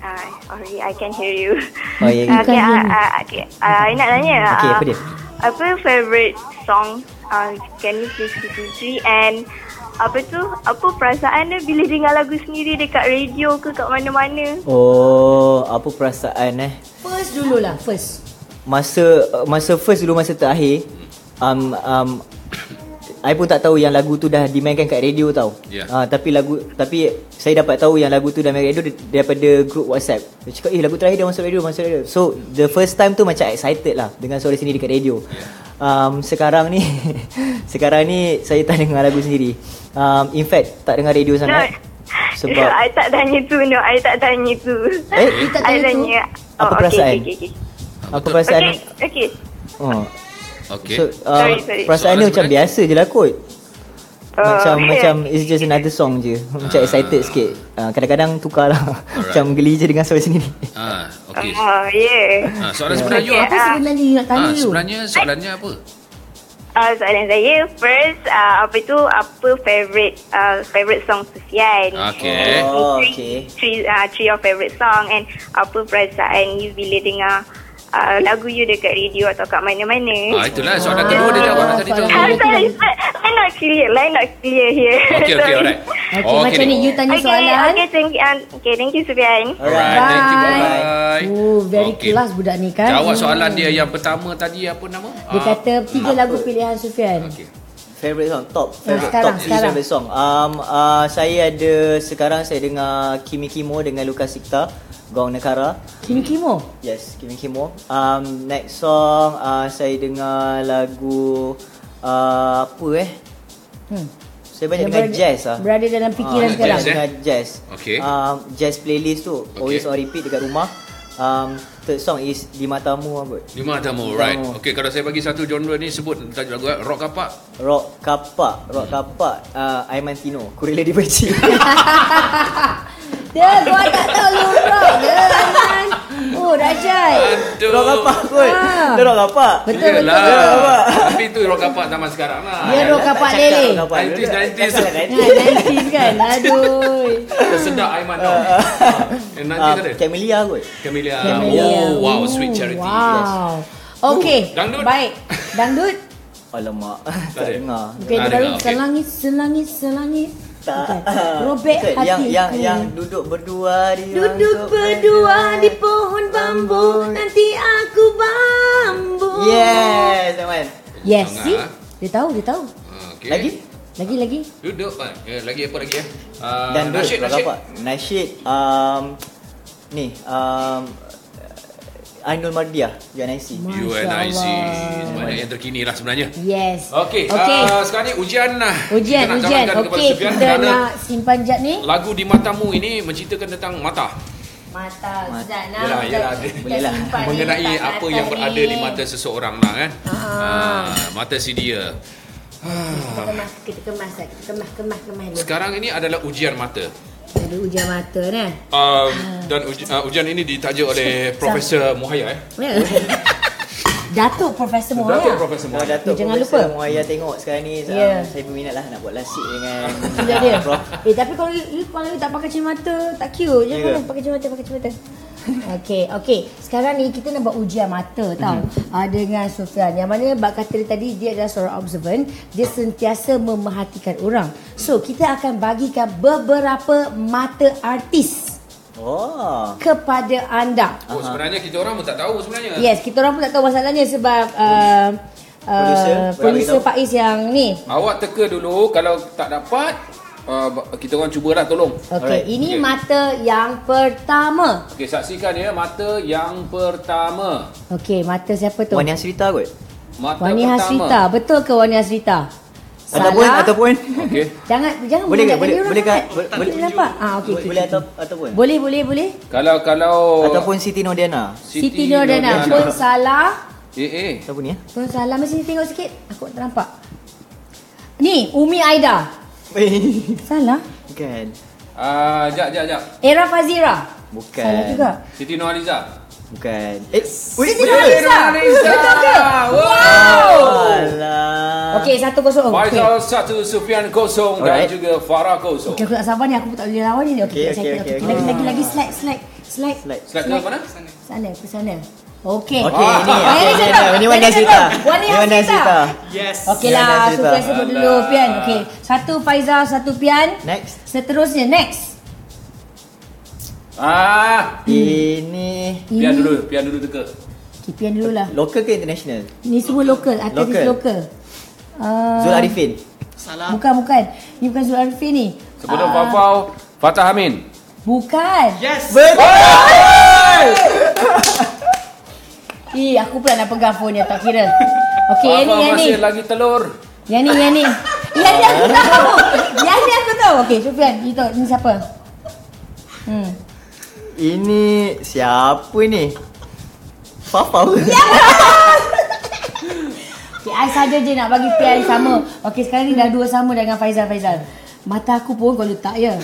Uh, sorry, I can hear you. Oh, ya, ya. okay, uh, uh, okay. Uh, I nak tanya. Okey, uh, apa dia? Apa favorite song uh, Can you please give And apa tu Apa perasaan dia Bila dengar lagu sendiri Dekat radio ke Kat mana-mana Oh, apa perasaan eh? First dululah, first. Masa masa first dulu masa terakhir um um I pun tak tahu yang lagu tu dah dimainkan kat radio tau. Ya. Ah, tapi lagu tapi saya dapat tahu yang lagu tu dah main radio daripada group WhatsApp. Dia cakap, "Eh, lagu terakhir dah masuk radio, masuk radio." So, the first time tu macam excited lah dengan suara sendiri dekat radio. Um, sekarang ni sekarang ni saya tak dengar lagu sendiri. Um, in fact, tak dengar radio sangat. Sebab I tak tanya tu No I tak tanya tu Eh? You tak I tanya tu? tanya Apa oh, perasaan? Okay, okay, okay. apa perasaan Okay, okay. Oh. Okey. So, uh, Sorry, sorry. perasaan dia macam sebenarnya? biasa je lah kot. Macam Oh, macam it's just another song je. Macam excited sikit. Uh, kadang-kadang tukar lah. macam geli je dengan suara sendiri. Ah, okey. Oh, yeah. Ah, soalan sebenarnya Okay, Apa ah. sebenarnya you nak tanya Ah, tu? sebenarnya soalannya apa? Uh, soalan saya first uh, apa itu apa favorite uh, favorite song Sufian Okay. Oh, three, okay. three, uh, three of favorite song and apa perasaan you bila dengar uh, lagu you dekat radio atau kat mana-mana Ah, itulah soalan kedua dia jawab tadi tu. Ah, sorry, I not clear, I not clear here. Okey, Sorry. alright. Okay, macam ni you tanya Okay, soalan. okay, thank you, um, okay, thank you Sufian. Alright, thank you. Bye. Bye. Oh, very kelas budak ni kan. Jawab soalan dia yang pertama tadi apa nama? Dia Ah, kata tiga lagu pilihan Sufian. Okey. Favorite song top favorite sekarang, top sekarang. favorite song. Um uh, saya ada sekarang saya dengar Kimi Kimo dengan Lukas Sikta Gong Negara. Kimi Kimo. Yes, Kimi Kimo. Um next song uh, saya dengar lagu uh, apa eh? Hmm. Saya banyak Dia dengar berada- jazz lah. berada dalam fikiran Ah, sekarang. Jazz, dengar jazz. Okey. Um, jazz playlist tu Okey. always on repeat dekat rumah. Um, third song is Di Matamu apa? Lima tamu, Lima right. tamu. Okey, kalau saya bagi satu genre ni sebut tajuk lagu eh, rock kapak. Rock kapak, rock kapak uh, Aiman Tino, Kurila di Beci. Dia gua tak tahu lu rock dia Aiman. Oh, dahsyat. Aduh. Rock kapak kot. Ah. Dia rock kapak. Betul betul. Yelah. Tapi tu rock kapak zaman sekarang lah. Dia rock kapak lele. Rock kapak. 90s, 90s. Cakap lah, Ha, 90s kan. Aduh. Tersedak Aiman tau. Eh, Nanti Ah, ada. Camellia kot. Camellia. Camellia. Oh, wow, sweet charity. Wow. Okey. Dangdut. Baik. Dangdut. Alamak. Tak dengar. Okey, Ah, baru dengar, okey. selangit selangit selangit. Tak. Robek Bukan, hatiku. yang yang yang duduk berdua di Duduk berdua di pohon bambu Nanti aku bambu Yes, Aiman. Yes, see? ah. Dia tahu, dia tahu Ah, okey. Lagi? Lagi, lagi Duduk. Ah, eh, lagi apa lagi eh? Ah, Dan nasyid, nasyid. Nasyid um ni um Ainul Mardiah UNIC. UNIC. Banyak yang terkini lah sebenarnya. Yes Okey, Okey. ah, sekarang ni ujian lah. Ujian, kita nak ujian Okey, Sufian kita kerana nak simpan jat ni lagu di matamu ini menceritakan tentang mata. Mata Yalah, yalah. Boleh lah. simpan ni Mengenai apa yang berada ni. di mata seseorang lah kan. Ah. Ah, mata si dia. Kita kemas, kita kemas. Kita kemas, kemas, kemas dulu Sekarang ini adalah ujian mata. Ada ujian mata ni Um, dan uji, uh, ujian ini ditaja oleh Profesor Muhaya eh. Ya. Datuk Profesor Moya Datuk Profesor Muhaya. Datuk Eh, jangan Profesor lupa. Muaya tengok sekarang ni Ya. um, saya berminat lah nak buat lasik dengan dia. Prof. Eh tapi kalau you, you kalau you tak pakai cermata tak cute. Ya Jangan ke? pakai cermata, pakai cermata. Okey, okey. Sekarang ni kita nak buat ujian mata tau. Mhm. Uh, dengan Sufian. Yang mana bak kata dia tadi dia adalah seorang observant, dia sentiasa memerhatikan orang. So, kita akan bagikan beberapa mata artis Oh. kepada anda. Oh, sebenarnya kita orang pun tak tahu sebenarnya. Yes, kita orang pun tak tahu masalahnya sebab uh, uh, producer beritahu. Faiz yang ni. Awak teka dulu kalau tak dapat uh, kita orang cubalah tolong. Okey, Alright. ini Okey. mata yang pertama. Okey, saksikan ya mata yang pertama. Okey, mata siapa tu? Wani Hasrita kot. Mata Wani pertama. Hasrita. Betul ke Wani Hasrita? Ataupun ataupun Okey. Jangan jangan Boleh Boleh- boleh. Boleh- Tak boleh- boleh nampak. Ah okey boleh atau ataupun Boleh boleh boleh. Kalau kalau ataupun Siti Nodiana. Siti Nordana pun salah. Eh eh. Siapa ni ya? Pun salah mesti tengok sikit. Aku tak nampak. Ni Umi Aida. Salah. Bukan. Ah, jap jap jap. Era Fazira. Bukan. Salah juga. Siti Nurhaliza. Bukan. Eh, wait, Siti Nurhaliza. Betul ke? Wow. Alah. Okey, satu kosong. Faisal satu, Sufian kosong dan Alright. juga Farah kosong. Okey, aku tak sabar ni. Aku pun tak boleh lawan ni. Okey, Okey, okay, okey, okay, okey, okey. Lagi, lagi, lagi. Slide, slide. Slide. Slide. Slide ke mana? Sana, ke sana. Okey. Okey, Ah, ni. ah, ini ni. siapa? Ni Ini Wani siapa? Hasrita. Wani. Yes. Okey Ni lah, Wani Hasrita. Sufian sebut dulu Pian. Okey, satu Faizal, satu Pian. Next. Seterusnya, next. Ah, Ini pian dulu, pian dulu teka. Okay, Pian dulu lah. local ke international? Ni semua lokal, artis Lokal. lokal. Uh, Zul Arifin. Salah. Bukan, bukan. Ni bukan Zul Arifin ni. Sebelum Ah, Fafau, Fatah Amin. Bukan. Yes. Eh, aku pula nak pegang phone dia, tak kira. Okey, yang ni, yang ni. masih lagi telur. Yang ni, yang ni. Yang ni aku tahu. Yang ni aku tahu. Okey, Sufian, you tahu ni siapa? Hmm. Ini siapa ni? Fafau. Ya. Okay, I saja je nak bagi Pian sama. Okey, sekarang ni dah dua sama dengan Faizal Faizal. Mata aku pun kau letak je.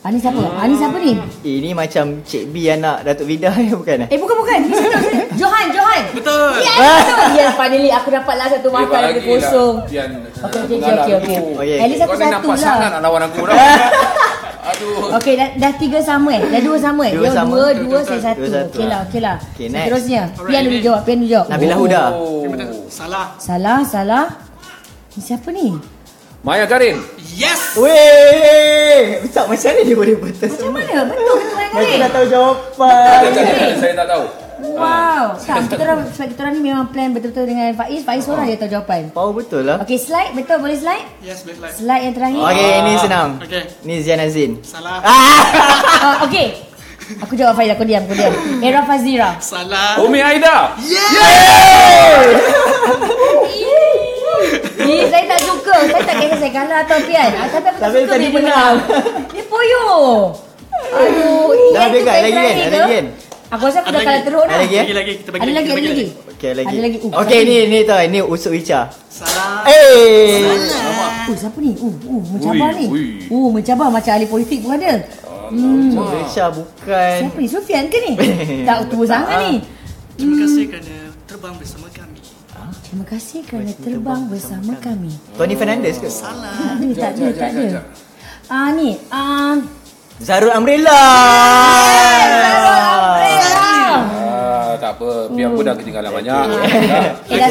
Ah, ni siapa? Ah, ni siapa ni? Ini macam Cik B anak Datuk Vida ya bukan? Eh, bukan, bukan. Ni? Johan, Johan. Betul. Yes, betul. Yes, finally aku dapatlah satu mata bagi kosong. lah. Okey, okey, okey, okey, okey. Okey, At least aku Kau ni satu nampak sangat lah. nak lawan aku dah. Aduh. Okey, dah, dah tiga sama eh? Dah dua sama eh? Dua Dua, sama. dua, dua, saya satu. Dua satu Okey lah, lah. okey lah. Okey, next. Seterusnya. Pian dulu jawab, Pian dulu jawab. Nabila Huda. Oh. Salah. Salah, salah. Ni siapa ni? Maya Karin. Yes. Weh, Ustaz macam mana dia boleh betul Macam mana? Betul ke tuan Macam kali? dah tahu jawapan. Tak, tak, tak, Saya tak tahu. Wow. Tak, kita orang sebab kita orang ni memang plan betul-betul dengan Faiz. Faiz seorang je tahu jawapan. Power betul lah. Okey, slide betul boleh slide? Yes, boleh slide. Slide yang terakhir. Okey, ini senang. Okey. Ni Zian Azin. Salah. Ah, okey. Aku jawab Faiz, aku diam, aku diam. Era Fazira. Salah. Umi Aida. Ni saya tak suka. Saya tak kira saya kalah atau Pian. Ah, Tapi aku tak Tapi suka tadi dia menang. Dia poyo. Aduh, Dah tu kan? saya Lagi kan? Ada lagi kan? Aku rasa aku dah kalah lagi. teruk dah. Ada lagi? Lagi lagi kita bagi Ada lagi, ada lagi. Okey, lagi. Ada lagi. Uh, Okey, ni ni tau. Ni Usuk Ica. Salah. Eh. Uh, siapa ni? Uh, uh, mencabar ni. Uh, mencabar macam ahli politik pun ada. Hmm. Resha bukan. Siapa ni? Sufian ke ni? tak tua sangat ni. Terima kasih kerana terbang bersama. Terima kasih kerana terbang bersama kami. Tony Fernandez ke? Salah. Tak ada, tak ada, tak ada. Ah ni, ah Zarul Amrilla. Ah, tak apa. Pun dah ketinggalan banyak. Dah. eh dah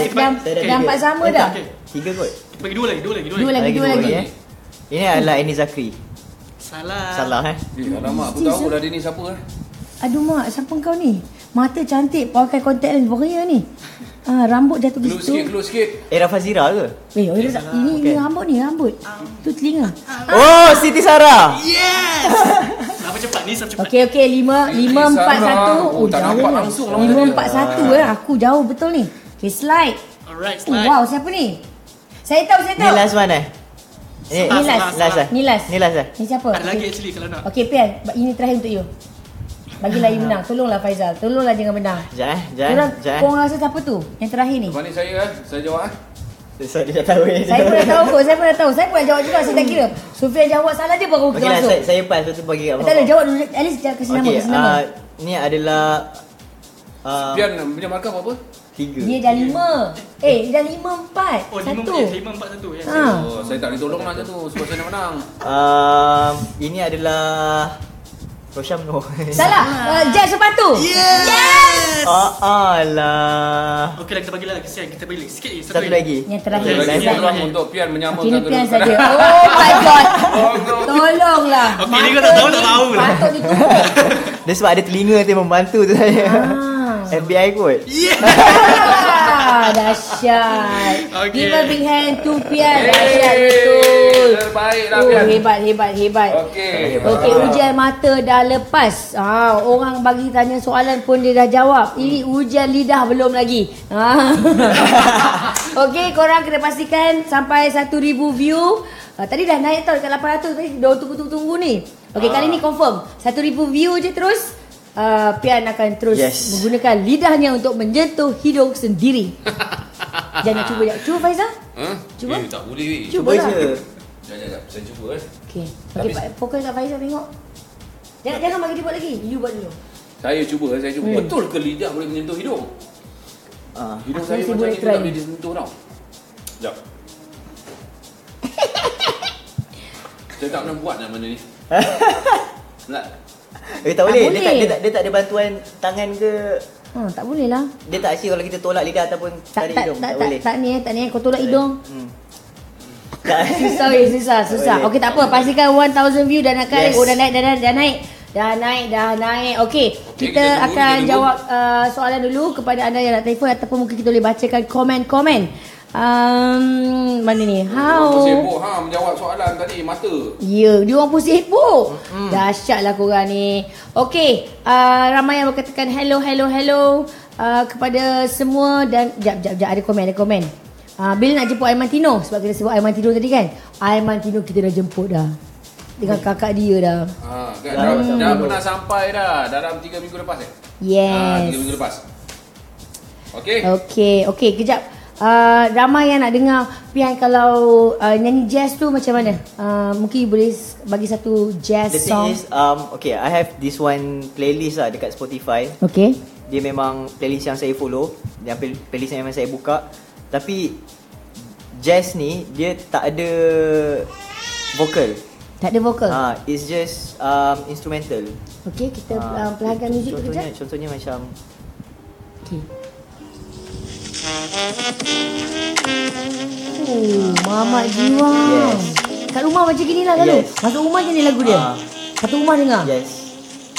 dah, empat sama dah. Tiga kot. Bagi dua lagi, dua lagi, dua Dua lagi. dua lagi. eh. Ini adalah Annie Zakri. Salah. Salah eh. Eh, alamak, aku tahu dah dia ni siapa eh. Aduh mak, siapa kau ni? Mata cantik, pakai kontak lens Korea ni. Ah, rambut jatuh di Clue sikit, situ. clue sikit. Era Fazira ke? Eh, oh, ini, ini, ini rambut ni, rambut. Tu telinga. Oh, Siti Sarah. Yes! Siapa cepat ni, siapa cepat. Okey, okey. Lima, lima, empat, satu. Oh, tak nampak langsung lah Lima, empat, satu eh. Aku jauh betul ni. Okay, slide. Alright, Oh, slide. wow, siapa ni? Saya tahu, saya Ni tahu. last one eh? Ni, Ni last. Last eh? Ni last. Ni last eh? Ni siapa? Ada lagi actually kalau nak. Okey, Pian. Ini terakhir untuk you. Bagilah you menang. Tolonglah Faizal. Tolonglah jangan menang. Sekejap eh, sekejap eh. Korang, Sekejap korang rasa siapa tu? Yang terakhir ni. Ni saya eh. Saya jawab eh. So, dia dah tahu eh. Saya pun dah tahu kot. Saya pun dah tahu. Saya pun dah jawab juga. Saya tak kira. Sufian jawab salah je baru kita lah, masuk. saya, saya pass. Lepas tu bagi kat Tak ada, jawab dulu. At least jangan kasi nama. Okey, Kasi nama. ah, ni adalah... Uh, Pian punya markah apa? tiga. Dia dah lima. Eh, dia dah lima empat. Oh, lima, Satu. eh, lima, empat, satu. Yes. Ha. Oh, saya tak boleh tolong lah macam tu sebab saya nak menang. Um, ini adalah... Rosham Noh. Salah. Uh, Jas sepatu. Yes! Ah, alah. Okey lah, kita bagi lah. Kesian, kita bagi lagi. Sikit lagi. Satu lagi. Yang terakhir. Lagi Lagi. ni orang untuk Pian menyamakan Kini Pian kedudukan. saja. Oh my god. Tolonglah. Okey, ni kau tak tahu, tak tahu lah. Patut ditutup. Dia sebab ada telinga tu yang membantu tu saya. Ah. FBI kot. Ah, dahsyat. Okey. Give a big hand to Pian. Dahsyat betul. Terbaik lah Oh, Pian. hebat, hebat, hebat. Okey. Okey, ujian mata dah lepas. Ah, orang bagi tanya soalan pun dia dah jawab. Ini ujian lidah belum lagi. Ah. Okey, korang kena pastikan sampai 1000 view. Ah, tadi dah naik tau dekat 800 tadi. Dah tunggu-tunggu ni. Okey, kali ni confirm. 1000 view je terus. Uh, Pian akan terus Yes. menggunakan lidahnya untuk menyentuh hidung sendiri. Jangan cuba je. Cuba Faizal. Huh? Cuba. Eh, tak boleh. weh. Cuba Cuba lah. je. Sekejap, sekejap. Saya cuba eh. Okey. Okey, Pak, fokus kat Faizal tengok. Jangan jangan bagi dia buat lagi. You buat dulu. Saya cuba, saya cuba. Hmm. Betul ke lidah boleh menyentuh hidung? Ah. Hidung saya rasa macam boleh ni try tak boleh disentuh tau. Sekejap. saya tak pernah buat nak benda ni. Nak. Eh tak boleh. Dia boleh. tak, dia tak dia tak ada bantuan tangan ke Ha, tak boleh lah. dia tak asyik kalau kita tolak lidah ataupun Tak tarik tak hidung. tak, Tak, tak, boleh. tak, ni eh, tak ni eh. Kau tolak hidung. Hmm. Susah weh, susah, susah. Okey, tak apa. Pastikan 1000 view dah nak kali. Yes. Oh, dah naik, dah, dah, dah naik. Dah naik, dah naik. Okey, kita, kita tunggu, akan kita tunggu. jawab uh, soalan dulu kepada anda yang nak telefon ataupun mungkin kita boleh bacakan komen-komen. Um, mana ni? Orang How? pun sibuk ha menjawab soalan tadi mata. Ya, dia orang pun sibuk. Dahsyatlah korang ni. Okey, uh, ramai yang berkatakan hello, hello, hello uh, kepada semua dan jap, jap, jap ada komen, ada komen. Uh, bila nak jemput Aiman Tino sebab kita sebut Aiman Tino tadi kan. Aiman Tino kita dah jemput dah. Dengan kakak dia dah. Ha, kan dah, dah pernah sampai dah dalam 3 minggu lepas eh? Ha, 3 Yes. minggu lepas. Okey. Okey, okey, kejap. Uh, ramai yang nak dengar Pian kalau uh, nyanyi jazz tu macam mana? Uh, mungkin boleh bagi satu jazz The thing song. is um okay, I have this one playlist lah dekat Spotify. Okey. Dia memang playlist yang saya follow, yang play- playlist yang memang saya buka. Tapi jazz ni dia tak ada vokal. Tak ada vokal. Ah, it's just um instrumental. Okey, kita Ah, uh, perlahankan muzik tu contohnya, kejap. contohnya macam Okey. Oh, Mamat Jiwa. Yes. Kat rumah macam gini lah selalu. Yes. Masuk rumah je ni lagu dia. Ah. Satu rumah dengar. Yes.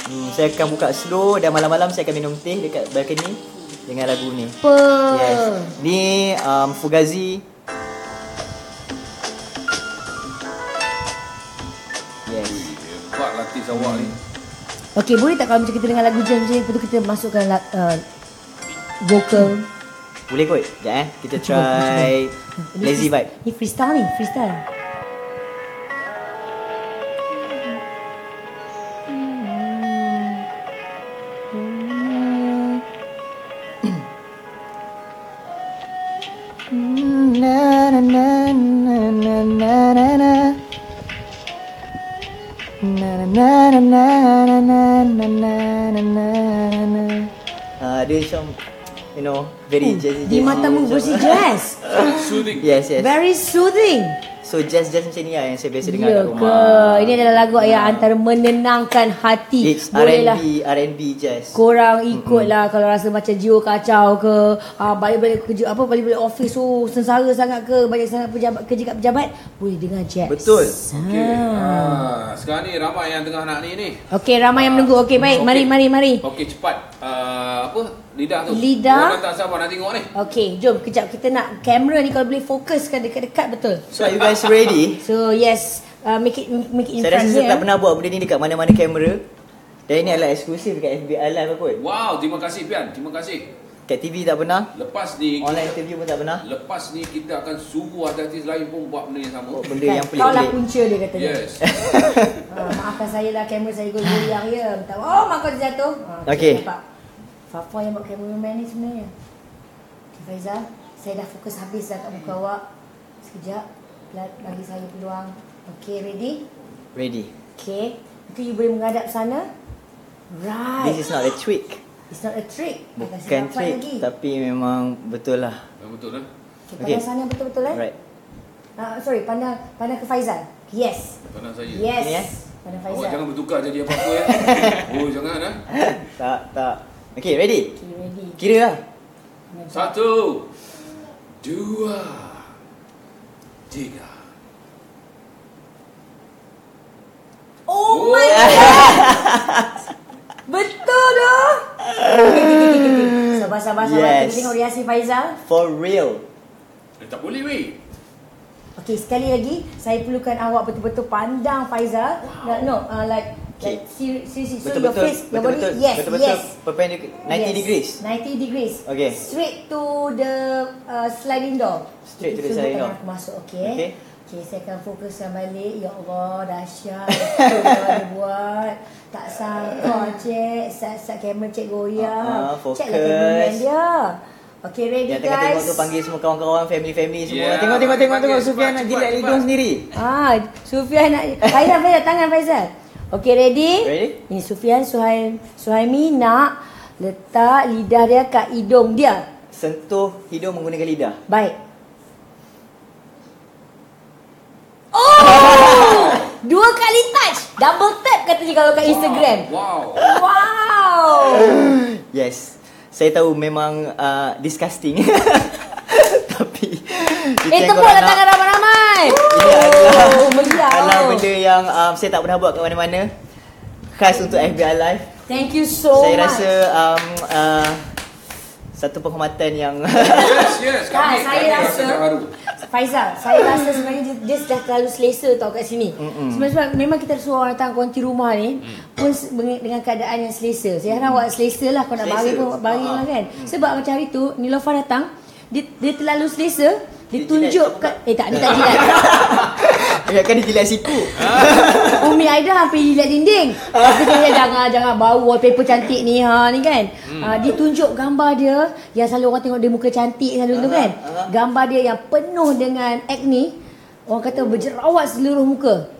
Hmm, saya akan buka slow dan malam-malam saya akan minum teh dekat balcony dengan lagu ni. Apa? Yes. Ni um, Fugazi. Yes. Hebat latih awak ni. Okey, boleh tak kalau macam kita dengar lagu jazz macam ni, lepas tu kita masukkan uh, vokal. Boleh kot. Sekejap eh. Kita Cuba, try Lazy Vibe. Ni freestyle ni, freestyle. Matamu versi jazz. Soothing. Yes, yes. Very soothing. So jazz jazz macam ni lah yang saya biasa dengar Ya kat ke? rumah. Ini adalah lagu yang antara menenangkan hati. It's Bolehlah R&B, R&B jazz. korang ikutlah kalau rasa macam jiwa kacau ke uh, balik-balik kerja apa balik-balik office oh sengsara sangat ke banyak sangat pejabat kerja kat pejabat boleh dengar jazz. Betul. Okey. Ha, sekarang ni ramai yang tengah nak ni ni. Okey ramai yang menunggu. Okey baik mari mari mari. Okey cepat. Uh, apa? Lidah tu. Lidah. Orang tak sabar nak tengok ni. Okey jom kejap kita nak kamera ni kalau boleh fokuskan dekat-dekat betul. So are you guys ready? So yes uh, make it make it in Saya front rasa saya tak pernah buat benda ni dekat mana-mana kamera. Dan ini adalah eksklusif dekat FBI Live kot. Wow, terima kasih Pian. Terima kasih. Kat TV tak pernah. Lepas ni Online interview pun tak pernah. Lepas ni kita akan suruh artis lain pun buat benda yang sama. Buat benda yang Kau lah punca dia katanya. Yes. Uh, maafkan saya lah kamera saya goyang ya. Minta oh mak kau terjatuh. Uh, Okey. Fafa yang buat kameraman ni sebenarnya. Okay, Faizal, saya dah fokus habis dah kat muka awak. Sekejap. Bagi saya peluang. Okay, ready? Ready. Okay. Nanti you boleh menghadap sana. Right. This is not a trick. It's not a trick. Bukan trick lagi. tapi memang betul lah. Betul lah. Okay, Okay. pandang sana betul-betul eh. Right. Uh, sorry, pandang pandang ke Faizal. Yes. Pandang saya. Yes. Eh? Pandang Awak Faizal. jangan bertukar jadi apa-apa ya. oh, jangan ah. tak, tak. Okay, ready? Okay, ready. Kira lah. Satu. Dua. Tiga. Oh, my god. Betul dah. Sabar sabar sabar Yes. kita tengok reaksi Faizal. For real. Eh, tak boleh weh. Okey, sekali lagi saya perlukan awak betul-betul pandang Faizal. Wow. No, uh, like Okay. like seriously, seriously. So your Betul-betul. face, your body, Betul-betul. yes, Betul-betul. yes. Perpendicular. 90 Yes. degrees. 90 degrees. Okay. Straight to the uh, sliding door. Straight to the Itu sliding bukan door. Aku masuk, okay? Okay. Okay, saya akan fokuskan balik. Ya Allah, dahsyat. Betul yang buat. Tak sangka, cik. Sat-sat kamera cik goyang. Ah, fokus. Cik lah dia. Okay, ready Yang tengah tengok guys? tu panggil semua kawan-kawan, family-family semua. Yeah. Tengok, tengok, tengok, tengok. Sufian nak jilat hidung sendiri. Ah, Sufian nak Faizal, Faizal, tangan Faizal. Okay, ready? Ready? Ni Sufian Suhaim, Suhaimi nak letak lidah dia kat hidung dia. Sentuh hidung menggunakan lidah. Baik. Oh! Dua kali touch. Double tap katanya kalau kat Instagram. Wow. Wow. Yes. Saya tahu memang uh, disgusting. Tapi itu Eh, yang tepuk korang lah nak. tangan ramai-ramai. Ini adalah Oh, meriah. adalah benda yang um, saya tak pernah buat kat mana-mana. Khas untuk FBI Live. Thank you so saya much. rasa um, uh, satu penghormatan yang Yes, yes. Ah, Kami, saya kami rasa. Faizal, saya rasa sebenarnya dia, dia sudah terlalu selesa tau kat sini. Mm-mm. Sebab, sebab memang kita suruh orang datang konti rumah ni mm. pun dengan keadaan yang selesa. Saya harap awak selesa lah kau nak bagi pun bagi lah kan. Sebab macam hari tu Nilofa datang dia, dia terlalu selesa dia tunjuk kat eh tak ni tak jilat. Ingatkan dia jilat siku. Umi Aida hampir jilat dinding. Tapi dia jangan jangan bau wallpaper cantik ni ha ni kan. Hmm. Ha, dia tunjuk gambar dia yang selalu orang tengok dia muka cantik selalu tu kan. Gambar dia yang penuh dengan acne. Orang kata berjerawat seluruh muka.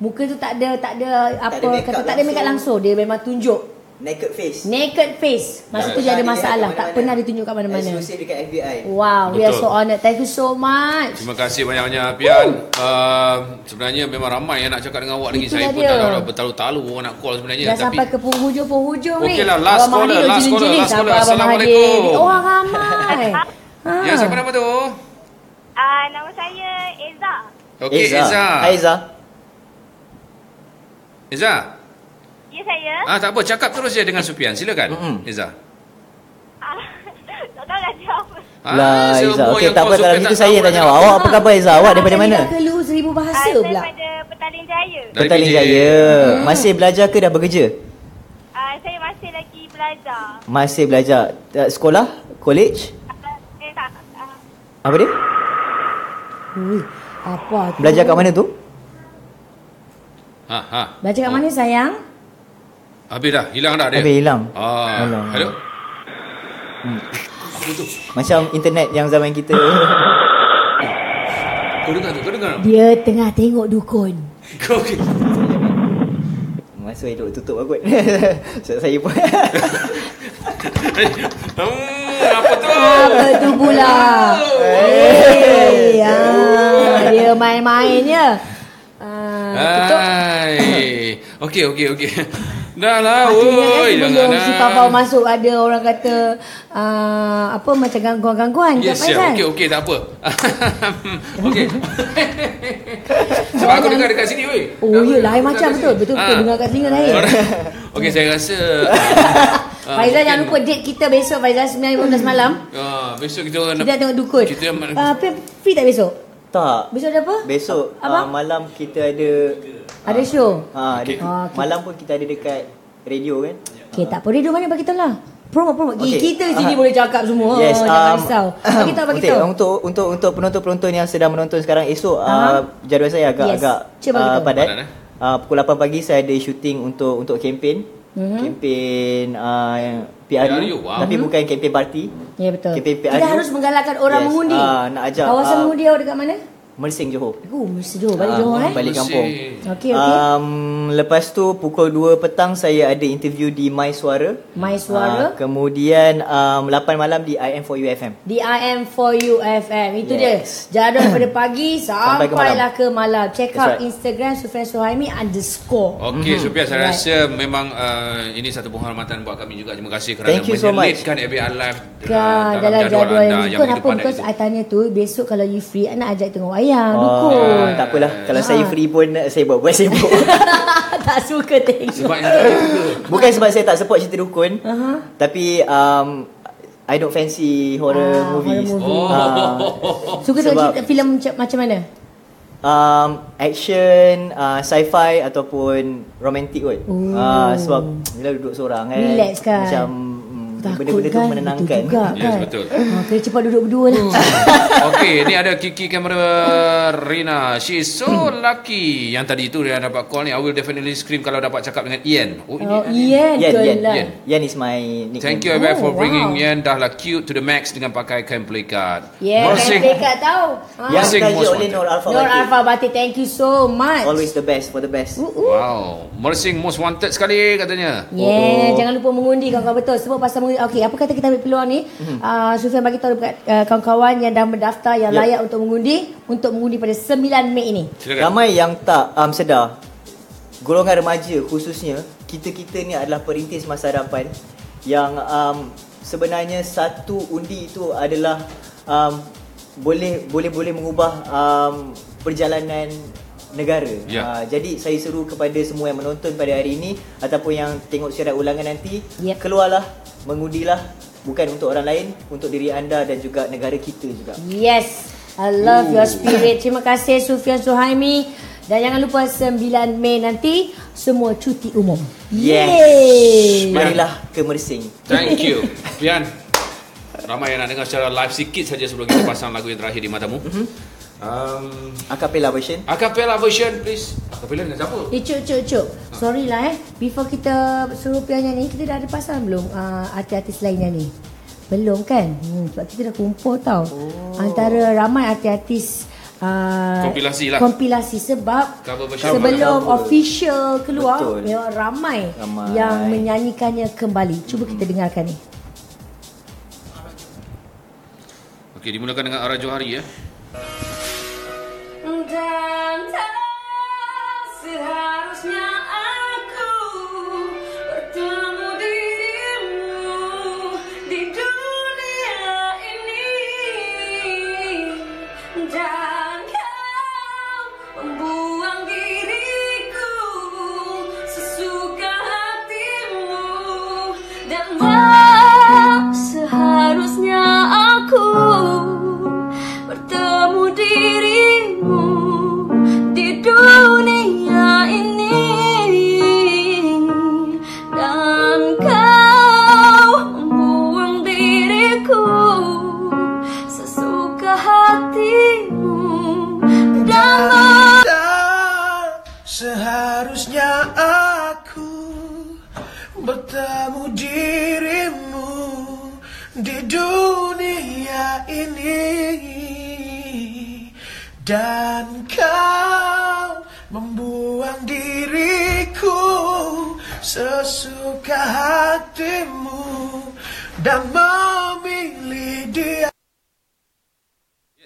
Muka tu tak ada tak ada apa ada makeup kata tak ada makeup langsung. Dia memang tunjuk Naked face. naked face. Masa tu dia ada masalah. Tak pernah ditunjuk kat mana-mana. Eksklusif dekat FBI. Wow, we are Betul. so honoured. Thank you so much. Terima kasih banyak-banyak Pian. Uh, sebenarnya memang ramai yang nak cakap dengan awak lagi. Saya pun dia. dah, dah bertalu-talu orang nak call sebenarnya. Dah Tapi sampai ke penghujung-penghujung ni. Okey lah, last Abang caller, last caller, last caller. Assalamualaikum. Orang ramai. ha. ya siapa nama tu? Ah, nama saya Eza. Okey, Eza. Eza. Hai Eza. Eza. Ya saya. Ah tak apa, cakap terus je dengan Supian. Silakan. Mm-mm. Eza. Ah, tak tahu nak jawab. Ah, lah semua Okey yang tak apa kalau gitu saya tahu tanya awak. Awak apa khabar Eza? Awak daripada Jadi mana? dah keluh seribu Ah, bahasa saya pula. daripada Petaling Jaya. Dari Petaling. Jaya. Masih belajar ke dah bekerja? Ah, saya masih lagi belajar. Masih belajar. Uh, Sekolah? College? Ah, eh tak. ah, Apa dia? Ui, apa tu? Belajar kat mana tu? Ha ha. Belajar kat mana sayang? Habis dah, hilang dah dia. Habis hilang. Ah. Alah. Hello. Macam internet yang zaman kita. Kau dengar tu, kau dengar. Dia tengah tengok dukun. Kau okey. Masa hidup tutup kot so, Saya pun Hmm, apa tu? Apa tu pula? Eh, ah, dia main-main je. Ah, tutup. Okey, okey, okey. Dah lah, kan oi. sebelum Jangan si Papa masuk ada orang kata uh, apa macam gangguan-gangguan Yes, tak ya. Faizal? Okey, okey, tak apa. okey. Sebab aku dengar dekat sini, weh. Oh ya lain macam betul. Betul betul Ah. dengar kat telinga lain. Okey, saya rasa ah, Faizal jangan lupa date kita besok Faizal 9.15 malam. Ah, besok kita orang Kita tengok dukun. Kita Uh, free tak besok? Tak Besok ada apa? Besok uh, malam kita ada Ada show. ha, Okay. okay. Ah, okay. Malam pun kita ada dekat radio kan Okey, tak apa. Radio mana bagi tahu lah. Promo promo. Okay. Kita sini Ah. boleh cakap semua. Yes, oh, jangan um, risau. Bagi tahu bagi okay, tahu. Untuk untuk untuk penonton-penonton yang sedang menonton sekarang esok Aha. uh, jadual saya agak Yes. agak uh, padat. Padat, eh? Uh, pukul 8 pagi saya ada shooting untuk untuk kempen. Mhm. Kempen uh, PRU, PRU, wow. tapi Mhm. bukan kempen parti. Ya betul. Kempen Kita PRU. harus menggalakkan orang Yes, mengundi. ah, nak ajak, Kawasan ah, mengundi awak dekat mana? Mersing Johor. Oh, mesti Johor. Balik Ah, Johor eh. Balik kampung. Okey okey. Um, lepas tu pukul 2 petang saya ada interview di My Suara. My Suara. Ah, kemudian um, 8 malam di IM4U FM. Di IM4U FM Itu Yes. dia Jadual daripada pagi Sampai ke malam. Sampailah ke malam Check That's out right. Instagram Sufian Suhaimi underscore Okey, Supian saya Right. rasa memang uh, ini satu penghormatan buat kami juga. Terima kasih kerana Thank you so much. ABR Live uh, Kan dalam, jadual, anda yang Dukun begitu apa padat Because itu. I tanya tu Besok kalau you free I nak ajak tengok wayang Oh, Dukun tak apalah. Kalau saya Ah. free pun saya buat-buat sibuk. Tak suka tengok Sebab. Bukan sebab saya tak support cerita dukun. uh-huh. Tapi um, I don't fancy horror Ah, movies. horror movie. Ah, Suka tengok cerita filem macam, macam mana? um, action, uh, sci-fi ataupun romantik kot. Oh. Uh, sebab bila duduk seorang kan. Relax kan? Macam Takut benda-benda tu kan? menenangkan. Betul juga Yes, kan? betul. Ah, kena cepat duduk berdua lah Okey, ni ada Kiki kamera Rina. She is so lucky. Yang tadi tu dia dapat call ni. I will definitely scream kalau dapat cakap dengan Ian. Oh, Oh, ini. Ian Yan, ke Yan, lah Yan. Yan is my nickname. Thank you Abel for Oh, bringing wow. Ian. Dah lah cute to the max dengan pakai kain pelikat. Yeah, Mersing. kan dekat tau Ah. Yang dikaji most oleh wanted. Nur Alfa Nur. Alfa Batik Thank you so much Always the best for the best. Uh, uh. Wow. Mersing most wanted sekali katanya. Yeah, Oh. jangan lupa mengundi kawan-kawan betul. Sebab pasal Okey, apa kata kita ambil peluang ni? Mhm. Uh, Sufian bagi tahu dekat uh, kawan-kawan yang dah mendaftar yang Yep. layak untuk mengundi untuk mengundi pada 9 Mei ini. Silakan. Ramai yang tak um, sedar Golongan remaja khususnya Kita-kita ni adalah perintis masa hadapan Yang um, sebenarnya satu undi itu adalah um, Boleh boleh boleh mengubah um, perjalanan negara Ya. uh, Jadi saya seru kepada semua yang menonton pada hari ini Ataupun yang tengok siaran ulangan nanti Yep. Keluarlah, mengundilah Bukan untuk orang lain Untuk diri anda dan juga negara kita juga Yes. I love your spirit. Terima kasih Sufian Suhaimi. Dan jangan lupa 9 Mei nanti semua cuti umum. Yes. Yeay. Marilah ke Mersing Thank you. Pian. Ramai yang nak dengar secara live sikit saja sebelum kita pasang lagu yang terakhir di matamu. Um, Acapella version acapella version please. Acapella dengan siapa? Eh, cuk, cuk, cuk. Sorry lah eh. Before kita suruh Pian nyanyi, kita dah ada pasang belum uh, artis-artis lain nyanyi? Belum kan? Hmm, sebab kita dah kumpul tau. Oh. Antara ramai artis-artis uh, Kompilasi lah. Kompilasi sebab Cover version. sebelum Cover. official keluar Betul. memang ramai, Ramai. yang menyanyikannya kembali. Cuba kita dengarkan ni. Okey, dimulakan dengan Ara Johari ya. Dan tak seharusnya aku bertemu dirimu di dunia ini. Dan kau membuang diriku sesuka hatimu. Dan tak seharusnya aku dan kau membuang diriku sesuka hatimu. Dan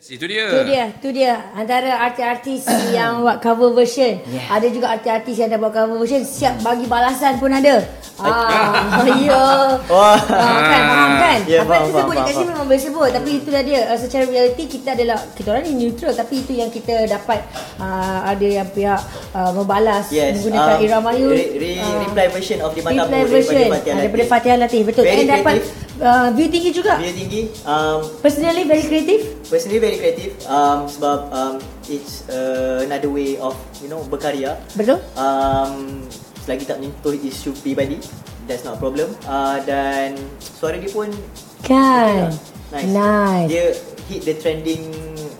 itu dia. Tu dia, tu dia. Antara artis-artis yang buat cover version. Yeah. Ada juga artis-artis yang dah buat cover version siap bagi balasan pun ada. Ah, ya. Wah. Ah, kan, faham kan? Ya, Apa faham, yang kita sebut faham, dekat sini memang boleh sebut. Tapi itulah dia. Uh, secara realiti kita adalah, kita orang ni neutral. Tapi itu yang kita dapat uh, ada yang pihak uh, membalas Yes. menggunakan um, Ira Mayu. Re, re, Ah, reply version of di reply version daripada Fatihah ah, Latif. Betul. Very And dapat. Uh, view tinggi juga. Dia tinggi. Um, Personally very creative. personally very creative um, sebab um, it's uh, another way of you know berkarya. Betul? Um, selagi tak menyentuh isu peribadi, that's not a problem. Uh, dan suara dia pun Kan. nice. Nice. Dia hit the trending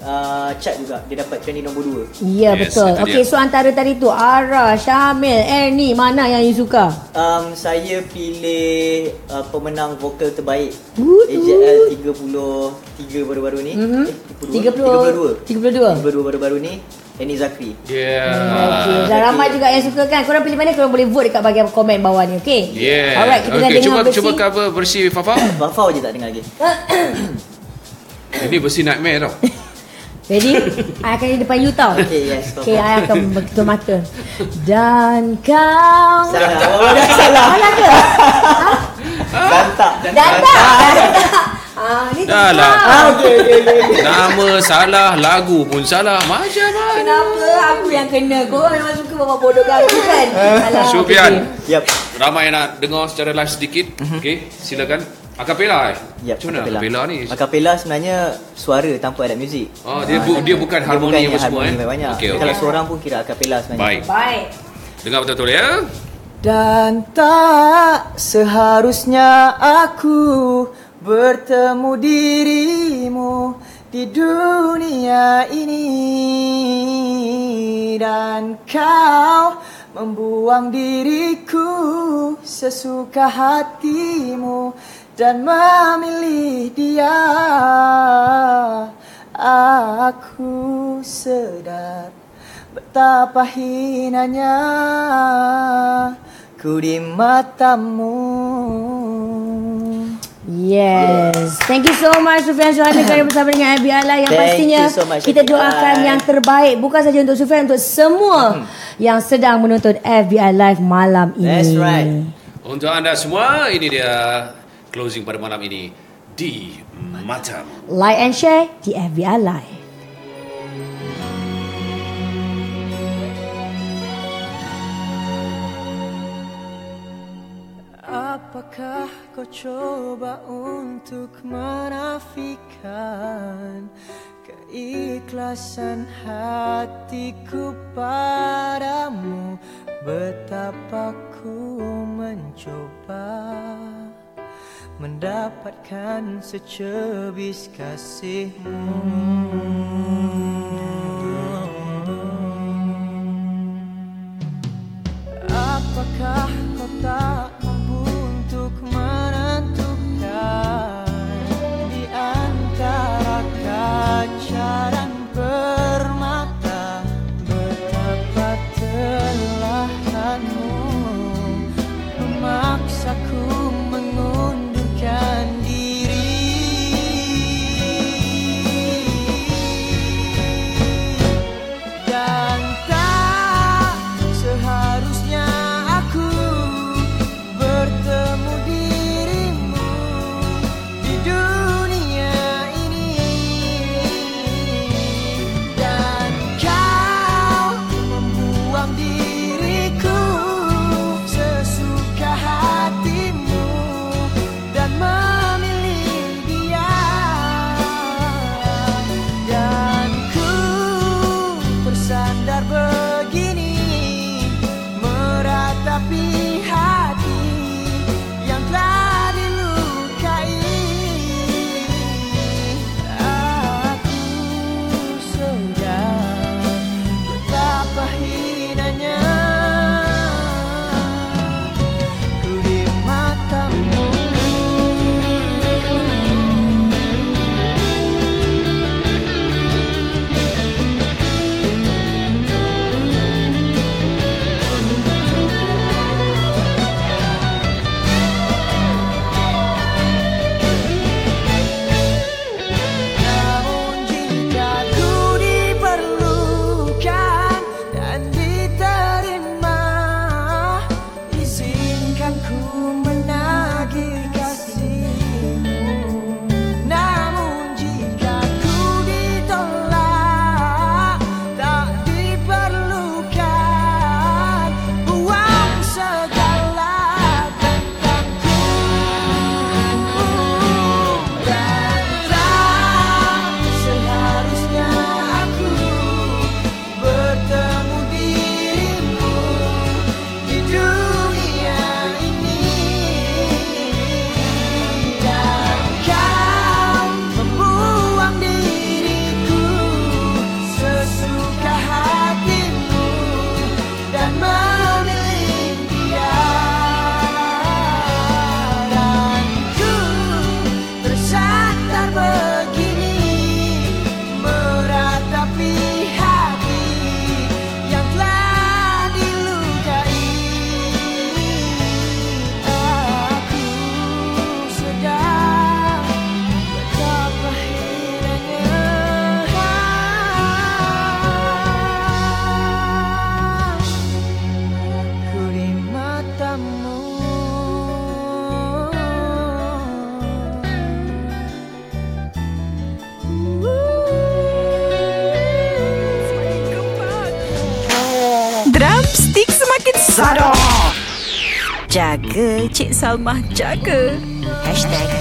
uh, chart juga. Dia dapat trending nombor 2. Ya Yes, betul. Okey, so antara tadi tu Ara, Syamil, Ernie, mana yang you suka? Um, saya pilih uh, pemenang vokal terbaik AJL 33 baru-baru ni. Mhm. Eh, 30 32. 32. 32 baru-baru ni. Eni Zakri. Yeah. Okey, dan ramai juga yang suka kan. Korang pilih mana korang boleh vote dekat bahagian komen bawah ni, okey? Yeah. Alright, kita dah okay, dengar cuba versi. cuba cover versi Fafa. Bafau je tak dengar lagi. Ini versi Nightmare tau. Ready? I akan di depan you tau. Okay, yes. Okey, I akan bertutup mata. Dan kau Salah. Oh, dah salah. Salah ke? Bantak. Dan tak. Ah, ni Dah lah. salah. Ah, okey, okey, okey. Nama salah, lagu pun salah. Macam mana? Kenapa aku yang kena? Korang memang suka bawa bodohkan aku kan? Alah, okey. Yep. Ramai yang nak dengar secara live sedikit. Okey, silakan. Akapela eh? Yep, Macam mana akapela ni? Akapela sebenarnya suara tanpa adat muzik. Oh, dia bu- dia bukan harmoni apa semua, eh? Banyak. Okey, okey. Kalau seorang pun kira akapela sebenarnya. Baik. Baik. Dengar betul-betul ya. Dan tak seharusnya aku bertemu dirimu di dunia ini dan kau membuang diriku sesuka hatimu dan memilih dia aku sedar betapa hinanya ku di matamu Yes. Thank you so much Sufian Syuhada kerana bersama dengan Abby Ala yang Thank pastinya so much, kita FBI. doakan yang terbaik bukan saja untuk Sufian untuk semua yang sedang menonton FBI Live malam ini. That's right. Untuk anda semua, ini dia closing pada malam ini di Matamu. Like and share di FBI Live. Apakah kau coba untuk menafikan keikhlasan hatiku padamu Betapa ku mencoba mendapatkan secebis kasihmu Jaga Cik Salmah Jaga. Hashtag